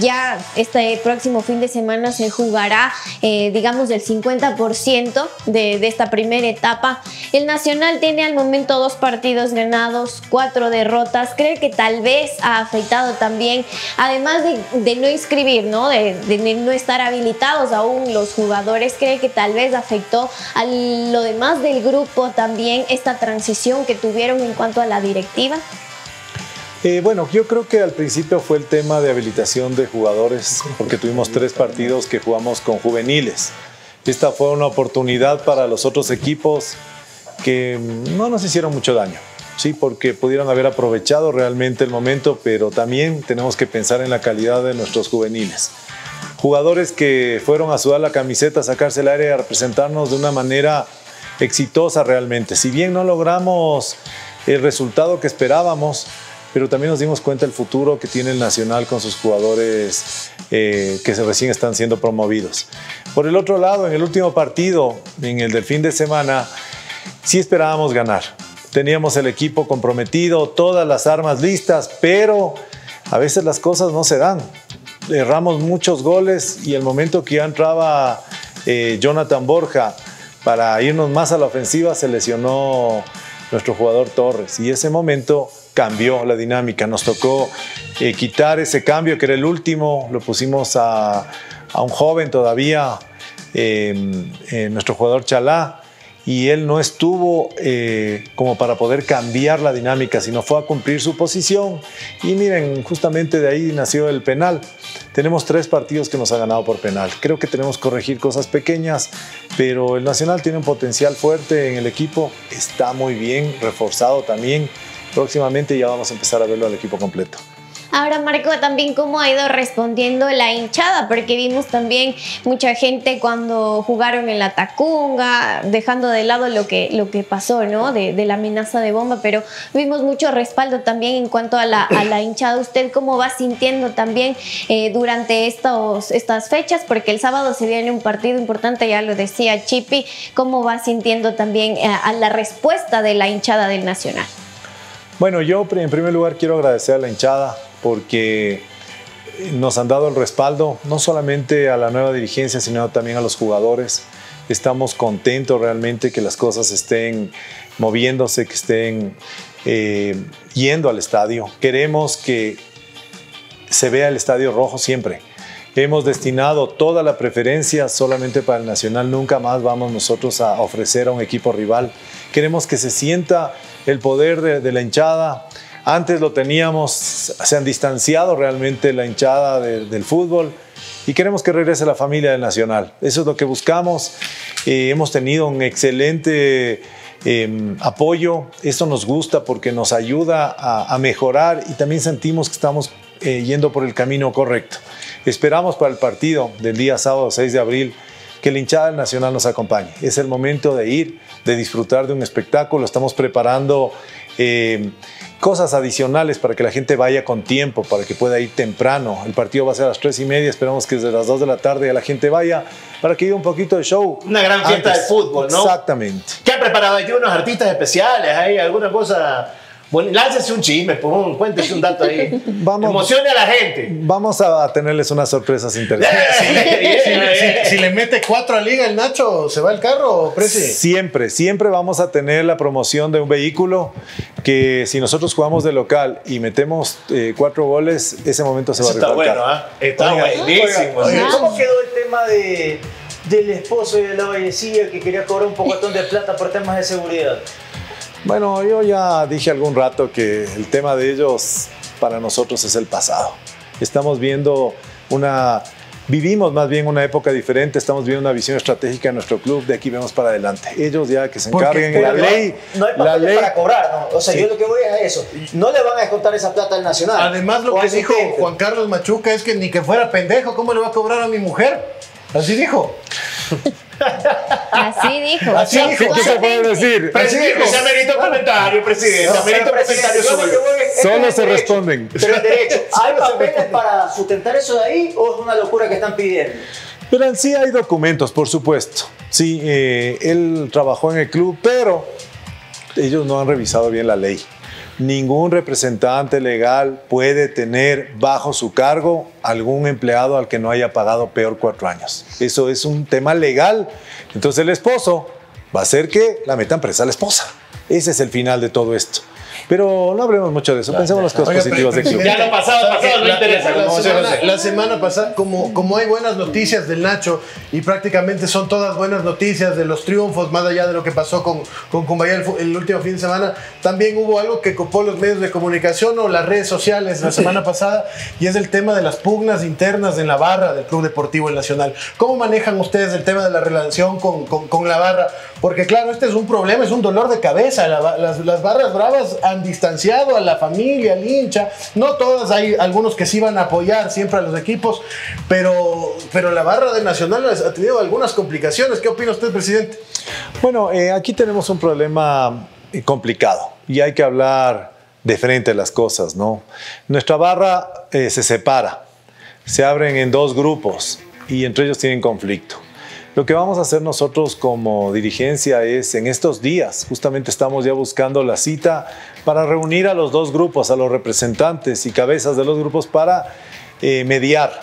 ya este próximo fin de semana se jugará, eh, digamos, del 50% de, de esta primera etapa. El Nacional tiene al momento dos partidos ganados, cuatro derrotas. ¿Cree que tal vez ha afectado también, además de, no inscribir, ¿no? De, de no estar habilitados aún los jugadores, cree que tal vez afectó a lo demás del grupo también esta transición que tuvieron en cuanto a la directiva? Eh, bueno, yo creo que al principio fue el tema de habilitación de jugadores, porque tuvimos tres partidos que jugamos con juveniles. Esta fue una oportunidad para los otros equipos que no nos hicieron mucho daño, sí, porque pudieron haber aprovechado realmente el momento, pero también tenemos que pensar en la calidad de nuestros juveniles. Jugadores que fueron a sudar la camiseta, a sacarse el aire, a representarnos de una manera exitosa realmente. Si bien no logramos el resultado que esperábamos, pero también nos dimos cuenta del futuro que tiene el Nacional con sus jugadores eh, que recién están siendo promovidos. Por el otro lado, en el último partido, en el del fin de semana, sí esperábamos ganar. Teníamos el equipo comprometido, todas las armas listas, pero a veces las cosas no se dan. Erramos muchos goles y el momento que ya entraba eh, Jonathan Borja para irnos más a la ofensiva se lesionó nuestro jugador Torres. Y ese momento cambió la dinámica. Nos tocó eh, quitar ese cambio que era el último, lo pusimos a, un joven todavía, eh, nuestro jugador Chalá, y él no estuvo eh, como para poder cambiar la dinámica, sino fue a cumplir su posición. Y miren, justamente de ahí nació el penal. Tenemos tres partidos que nos ha ganado por penal. Creo que tenemos que corregir cosas pequeñas, pero el Nacional tiene un potencial fuerte en el equipo, está muy bien, reforzado también. Próximamente ya vamos a empezar a verlo al equipo completo. Ahora, Marco, también cómo ha ido respondiendo la hinchada, porque vimos también mucha gente cuando jugaron en la Tacunga, dejando de lado lo que, lo que pasó, ¿no? De, la amenaza de bomba, pero vimos mucho respaldo también en cuanto a la, a la hinchada. ¿Usted cómo va sintiendo también eh, durante estos, estas fechas? Porque el sábado se viene un partido importante, ya lo decía Chipi, ¿cómo va sintiendo también eh, a la respuesta de la hinchada del Nacional? Bueno, yo en primer lugar quiero agradecer a la hinchada porque nos han dado el respaldo, no solamente a la nueva dirigencia, sino también a los jugadores. Estamos contentos realmente que las cosas estén moviéndose, que estén eh, yendo al estadio. Queremos que se vea el estadio rojo siempre. Hemos destinado toda la preferencia solamente para el Nacional. Nunca más vamos nosotros a ofrecer a un equipo rival. Queremos que se sienta el poder de, de la hinchada, antes lo teníamos, se han distanciado realmente la hinchada de, del fútbol y queremos que regrese la familia del Nacional. Eso es lo que buscamos. Eh, hemos tenido un excelente eh, apoyo. Esto nos gusta porque nos ayuda a, a mejorar y también sentimos que estamos eh, yendo por el camino correcto. Esperamos para el partido del día sábado 6 de abril que la hinchada del Nacional nos acompañe. Es el momento de ir, de disfrutar de un espectáculo. Estamos preparando eh, cosas adicionales para que la gente vaya con tiempo, para que pueda ir temprano. El partido va a ser a las 3 y media, esperamos que desde las 2 de la tarde la gente vaya para que haya un poquito de show. Una gran fiesta antes. de fútbol, ¿no? Exactamente. ¿Qué han preparado? ¿Hay unos artistas especiales? ¿Hay alguna cosa? Bueno, láncese un chisme, pon, cuéntese un dato ahí. Vamos, Emocione a la gente. Vamos a tenerles unas sorpresas interesantes. Si, le- si- si le mete cuatro a liga el Nacho, ¿se va el carro, Presi? Siempre, siempre vamos a tener la promoción de un vehículo que si nosotros jugamos de local y metemos eh, cuatro goles, ese momento se va a Eso está bueno. ¿ah? Está Oiga, buenísimo. oiga. ¿Cómo quedó el tema de, del esposo y de la vallecilla que quería cobrar un pocotón de plata por temas de seguridad? Bueno, yo ya dije algún rato que el tema de ellos para nosotros es el pasado. Estamos viendo una, vivimos más bien una época diferente, estamos viendo una visión estratégica en nuestro club, de aquí vemos para adelante. Ellos ya que se Porque- encarguen, la pero no- ley, No hay la ley, para cobrar, ¿no? O sea, Sí. yo lo que voy es a eso. No le van a descontar esa plata al Nacional. Además, lo que dijo. Juan Carlos Machuca es que ni que fuera pendejo, ¿cómo le va a cobrar a mi mujer? Así dijo. Así dijo. Así dijo. ¿qué se puede decir? Presidente, se amerita comentario, presidente. No, amerita pero, presidente, comentario es- Solo este se responden. Pero el derecho. ¿Hay papeles para sustentar eso de ahí o es una locura que están pidiendo? Pero en sí hay documentos, por supuesto. Sí, eh, él trabajó en el club, pero ellos no han revisado bien la ley. Ningún representante legal puede tener bajo su cargo algún empleado al que no haya pagado peor cuatro años. Eso es un tema legal. Entonces el esposo va a hacer que la metan presa a la esposa. Ese es el final de todo esto. Pero no hablemos mucho de eso. Pensemos en las cosas Oiga, positivas del club. Ya lo pasado, pasado, no La- interesa. La, José semana, la semana pasada, como, como hay buenas noticias del Nacho y prácticamente son todas buenas noticias de los triunfos, más allá de lo que pasó con, con Cumbaya el, el último fin de semana, también hubo algo que copó los medios de comunicación o las redes sociales la semana pasada y es el tema de las pugnas internas en la barra del Club Deportivo El Nacional. ¿Cómo manejan ustedes el tema de la relación con, con- con la barra? Porque claro, este es un problema, es un dolor de cabeza. La las, las barras bravas han distanciado a la familia, al hincha. No todas, hay algunos que sí van a apoyar siempre a los equipos, pero, pero la barra del Nacional ha tenido algunas complicaciones. ¿Qué opina usted, presidente? Bueno, eh, aquí tenemos un problema eh, complicado y hay que hablar de frente las cosas, ¿no? Nuestra barra eh, se separa, se abren en dos grupos y entre ellos tienen conflicto. Lo que vamos a hacer nosotros como dirigencia es, en estos días, justamente estamos ya buscando la cita para reunir a los dos grupos, a los representantes y cabezas de los grupos para eh, mediar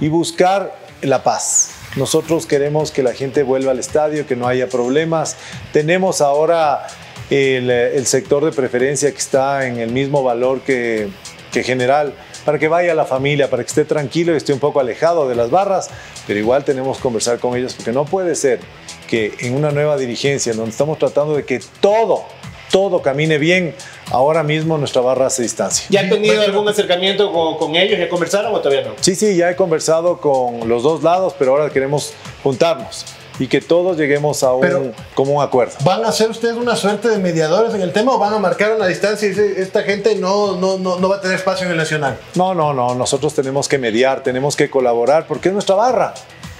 y buscar la paz. Nosotros queremos que la gente vuelva al estadio, que no haya problemas. Tenemos ahora el, sector de preferencia que está en el mismo valor que, general. para que vaya la familia, para que esté tranquilo y esté un poco alejado de las barras, pero igual tenemos que conversar con ellos porque no puede ser que en una nueva dirigencia, en donde estamos tratando de que todo, todo camine bien, ahora mismo nuestra barra hace distancia. ¿Ya han tenido algún acercamiento con, con ellos? ¿Ya conversaron o todavía no? Sí, sí, ya he conversado con los dos lados, pero ahora queremos juntarnos y que todos lleguemos a un Pero- común acuerdo. ¿Van a ser ustedes una suerte de mediadores en el tema o van a marcar una distancia y dice, esta gente no, no, no, no va a tener espacio en el Nacional? No, no, no, nosotros tenemos que mediar, tenemos que colaborar, porque es nuestra barra.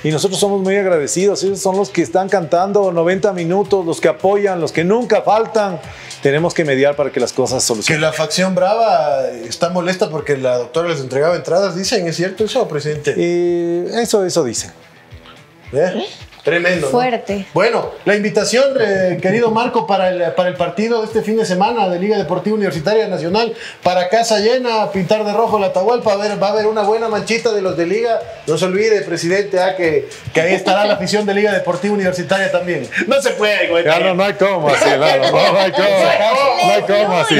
Y nosotros somos muy agradecidos, ellos son los que están cantando 90 minutos, los que apoyan, los que nunca faltan. Tenemos que mediar para que las cosas Que solucionen. la facción brava está molesta porque la doctora les entregaba entradas, dicen, ¿es cierto eso, presidente? Y eso, eso dicen. ¿Eh? Tremendo. ¿no? Fuerte. Bueno, la invitación, eh, querido Marco, para el, para el partido de este fin de semana de Liga Deportiva Universitaria Nacional, para casa llena, pintar de rojo la Atahualpa, a ver, va a haber una buena manchita de los de Liga. No se olvide, presidente, ah, que, que ahí estará la afición de Liga Deportiva Universitaria también. No se puede, güey. Ya no, no hay cómo así, no, no hay cómo, no hay cómo así.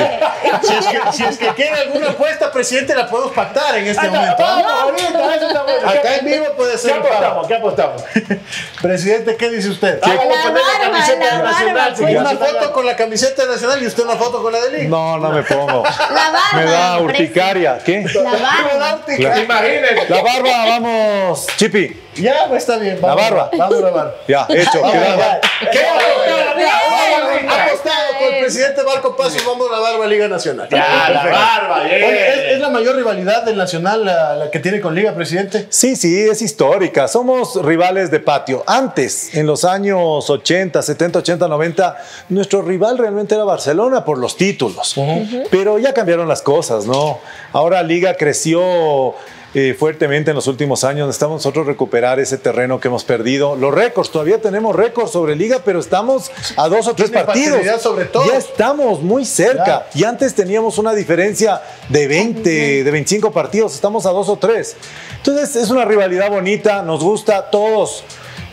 Si es, que, si es que quiere alguna apuesta, presidente, la podemos pactar en este Ah, momento. vamos, ahorita, eso está bueno. Acá ¿Qué- en vivo puede ¿Qué ser. un apostamos? ¿Qué apostamos? Presidente, ¿qué dice usted? Ah, La poner la camiseta la nacional, pues. Una foto con la camiseta nacional y usted una foto con la de Liga. No, no me pongo. La barba. Me da urticaria. ¿Qué? La barba. Claro. Imagínense. La barba, vamos, Chipi. Ya, pues está bien. La vamos, barba. Vamos a la barba. Ya, hecho. Vamos a la quedado. barba. ¿Qué apostado con el presidente Marco Pasos, vamos a la barba Liga Nacional. Ya, la barba. Oye, ¿es, es la mayor rivalidad del Nacional la, la que tiene con Liga, presidente? Sí, sí, es histórica. Somos rivales de patio. Antes, en los años 80, 70, 80, 90, nuestro rival realmente era Barcelona por los títulos. Pero ya cambiaron las cosas, ¿no? Ahora Liga creció eh, fuertemente en los últimos años. Necesitamos nosotros recuperar ese terreno que hemos perdido. Los récords, todavía tenemos récords sobre Liga, pero estamos a dos o tres partidos. facilidad sobre todo. Ya estamos muy cerca. Ya. Y antes teníamos una diferencia de 20, de 25 partidos. Estamos a dos o tres. Entonces es una rivalidad bonita, nos gusta todos.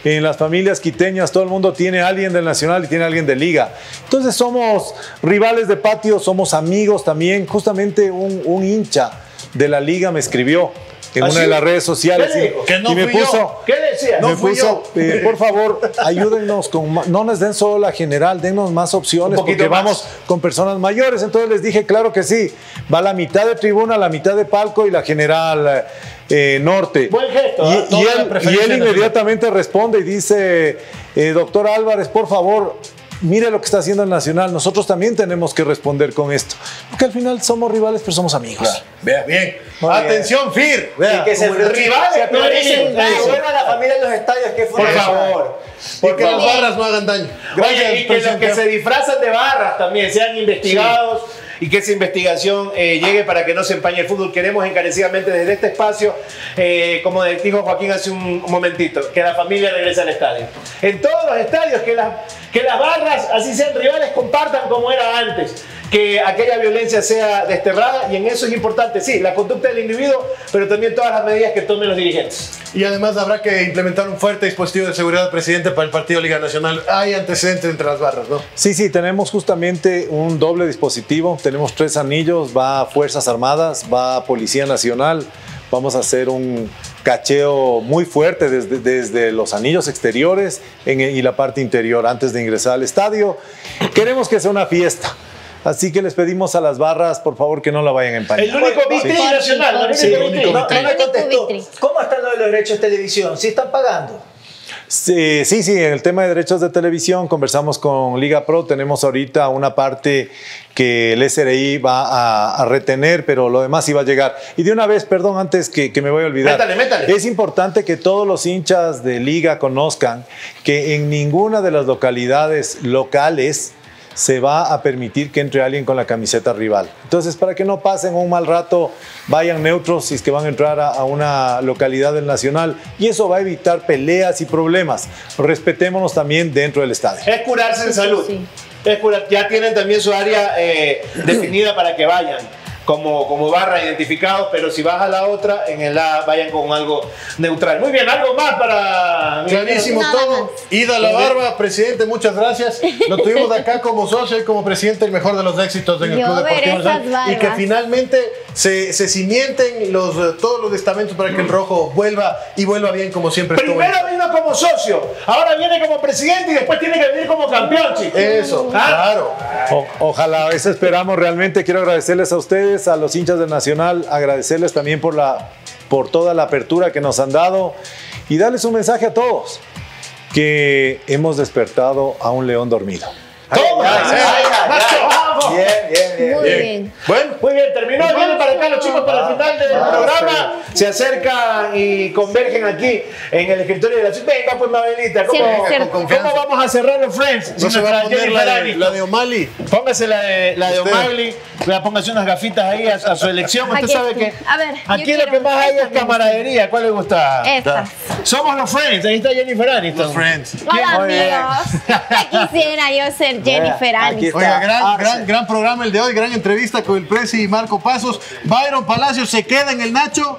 En las familias quiteñas todo el mundo tiene a alguien del Nacional y tiene a alguien de Liga. Entonces somos rivales de patio, somos amigos también. Justamente un, un hincha de la Liga me escribió en ¿Ah, una de las redes sociales ¿Qué y, me yo. puso, ¿Qué decía? No me puso, eh, por favor, ayúdennos con no nos den solo la general, dennos más opciones porque más. vamos con personas mayores. Entonces les dije, claro que sí, va la mitad de tribuna, la mitad de palco y la general eh, norte. Buen gesto, Y, la él, y inmediatamente responde y dice, eh, doctor Álvarez, por favor, mire lo que está haciendo el Nacional. Nosotros también tenemos que responder con esto. Porque al final somos rivales, pero somos amigos. Vea, bien. Atención, FIR. Vea, Y que se, rivales, que eso. vuelva la familia en los estadios, que fue Por favor. y que las barras no hagan daño. Gracias, Oye, y que los que se disfrazan de barras también sean investigados y que esa investigación eh, llegue para que no se empañe el fútbol. Queremos encarecidamente desde este espacio, eh, como dijo Joaquín hace un momentito, que la familia regrese al estadio. En todos los estadios, que las, que las barras, así sean rivales, compartan como era antes. Que aquella violencia sea desterrada y en eso es importante, sí, la conducta del individuo, pero también todas las medidas que tomen los dirigentes. Y además habrá que implementar un fuerte dispositivo de seguridad, presidente, para el partido Liga Nacional. Hay antecedentes entre las barras, ¿no? Sí, sí, tenemos justamente un doble dispositivo. Tenemos tres anillos, va a Fuerzas Armadas, va a Policía Nacional. Vamos a hacer un cacheo muy fuerte desde, desde los anillos exteriores en- y la parte interior antes de ingresar al estadio. Queremos que sea una fiesta. Así que les pedimos a las barras, por favor, que no la vayan a empañar. El único vitri Sí. nacional, ¿no? el Sí, único el vitri. único No, no me Vitri. contestó. Vitri. ¿Cómo están los derechos de televisión? ¿Sí están pagando? Sí, sí, sí, en el tema de derechos de televisión conversamos con Liga Pro, tenemos ahorita una parte que el SRI va a, a retener, pero lo demás iba a llegar. Y de una vez, perdón, antes que, que me voy a olvidar, Métale, métale. es importante que todos los hinchas de Liga conozcan que en ninguna de las localidades locales se va a permitir que entre alguien con la camiseta rival. Entonces, para que no pasen un mal rato, vayan neutros si es que van a entrar a, a una localidad del Nacional y eso va a evitar peleas y problemas. Respetémonos también dentro del estadio. Es curarse en salud. sí. Es curar- ya tienen también su área eh, definida para que vayan como, como barra identificados, pero si vas a la otra, en el A vayan con algo neutral. Muy bien, algo más para... Clarísimo Nada todo. más. Ida la barba, presidente, muchas gracias. Lo tuvimos acá como socio y como presidente, el mejor de los éxitos en el Yo Club Deportivo. Y que finalmente se, se cimienten los, eh, todos los estamentos para que el rojo vuelva y vuelva bien como siempre estuvo. Primero vino como socio, ahora viene como presidente y después tiene que venir como campeón, chicos. Eso, Ah, claro. O- ojalá, eso esperamos realmente. Quiero agradecerles a ustedes, a los hinchas del Nacional, agradecerles también por, la, por toda la apertura que nos han dado y darles un mensaje a todos, que hemos despertado a un león dormido. Toma, Bien, bien, bien. Muy bien. Bueno, muy bien, terminó. Vienen para acá los chicos para el final del programa. Se acercan y convergen aquí en el escritorio de la ciudad. Venga, pues, Mabelita, ¿cómo. ¿cómo vamos a cerrar los Friends? No se va a poner la de, la de O'Malley. Póngase la de, la de. O'Malley, póngase unas gafitas ahí a, a su elección. Usted Aquí sabe está. que A ver, aquí lo que más hay esta es camaradería. ¿Cuál le gusta? Esta. Somos los Friends, ahí está Jennifer Aniston. Los Friends. Hola bien. amigos. Quisiera yo ser Jennifer Aniston. Oiga, gran, Arce. gran, gran programa el de hoy, gran entrevista con el Presi y Marco Pasos. Byron Palacios se queda en el Nacho.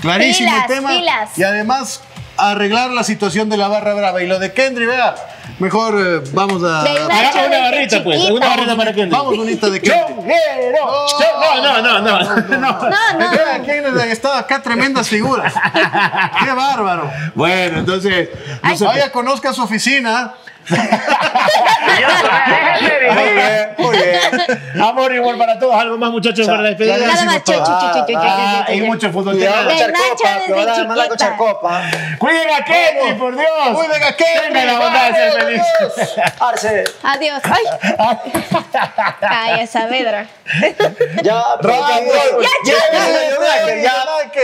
Clarísimo Pilas, el tema. pilas. Y además arreglar la situación de la barra brava. Y lo de Kendry, vea, mejor eh, vamos a... Una desde barrita, pues. chiquita. Una barrita para que Vamos unita de Kendry. ¡Chonguero! No, no, no, no. no. No, no. Vea, Kendry ha estado acá tremendas figuras. ¡Qué bárbaro! Bueno, entonces. Ay. Vaya, conozca su oficina. Muy bien. Amor igual para todos. Algo más, muchachos, para la despedida. Nada más, Ah, y chu. mucho fútbol. Que van a chiquita. Charcopa. Cuiden a Kenny, por Dios. Cuiden a Kendry. Tengan la bondad de ser ¡Vamos, feliz. Arce, Adiós. Ay. Ay, esa vedra. ya, pero Rock que- and roll. ya, ya,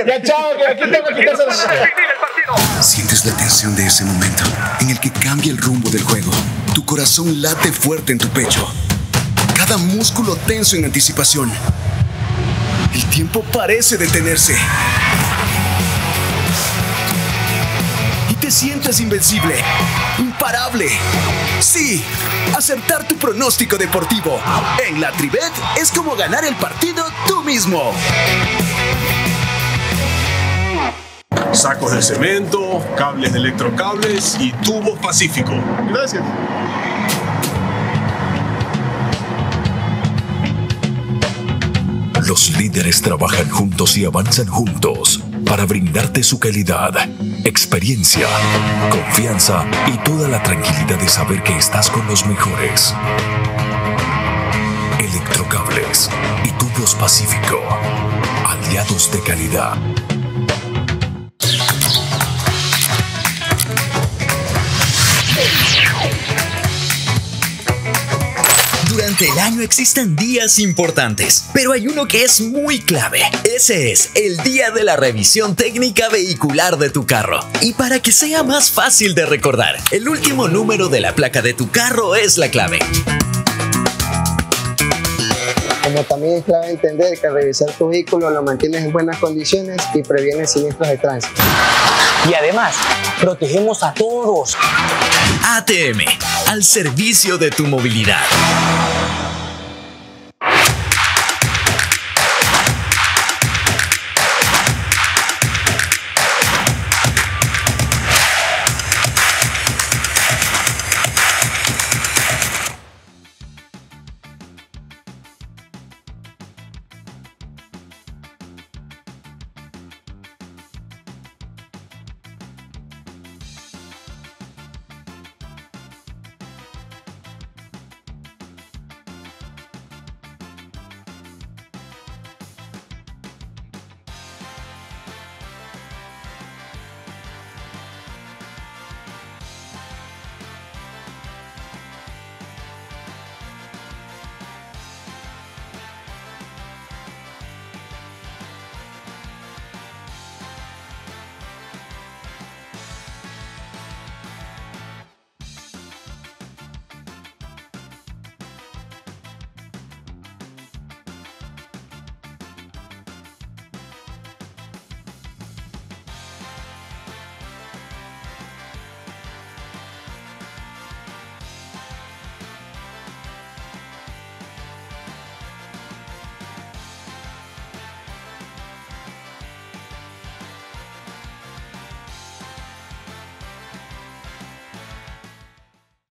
ya, chao, que aquí tengo que quitarse la. Sientes la tensión de ese momento en el que cambia el rumbo del juego. Tu corazón late fuerte en tu pecho. Cada músculo tenso en anticipación. El tiempo parece detenerse. Y te sientes invencible, imparable. Sí, acertar tu pronóstico deportivo en la Tribet es como ganar el partido tú mismo. Sacos de cemento, cables de electrocables y tubos Pacífico. Gracias. Los líderes trabajan juntos y avanzan juntos para brindarte su calidad, experiencia, confianza y toda la tranquilidad de saber que estás con los mejores. Electrocables y tubos Pacífico, aliados de calidad. Durante el año existen días importantes, pero hay uno que es muy clave. Ese es el día de la revisión técnica vehicular de tu carro. Y para que sea más fácil de recordar, el último número de la placa de tu carro es la clave. Como también es clave entender que al revisar tu vehículo lo mantienes en buenas condiciones y previenes siniestros de tránsito. Y además, protegemos a todos. ATM, al servicio de tu movilidad.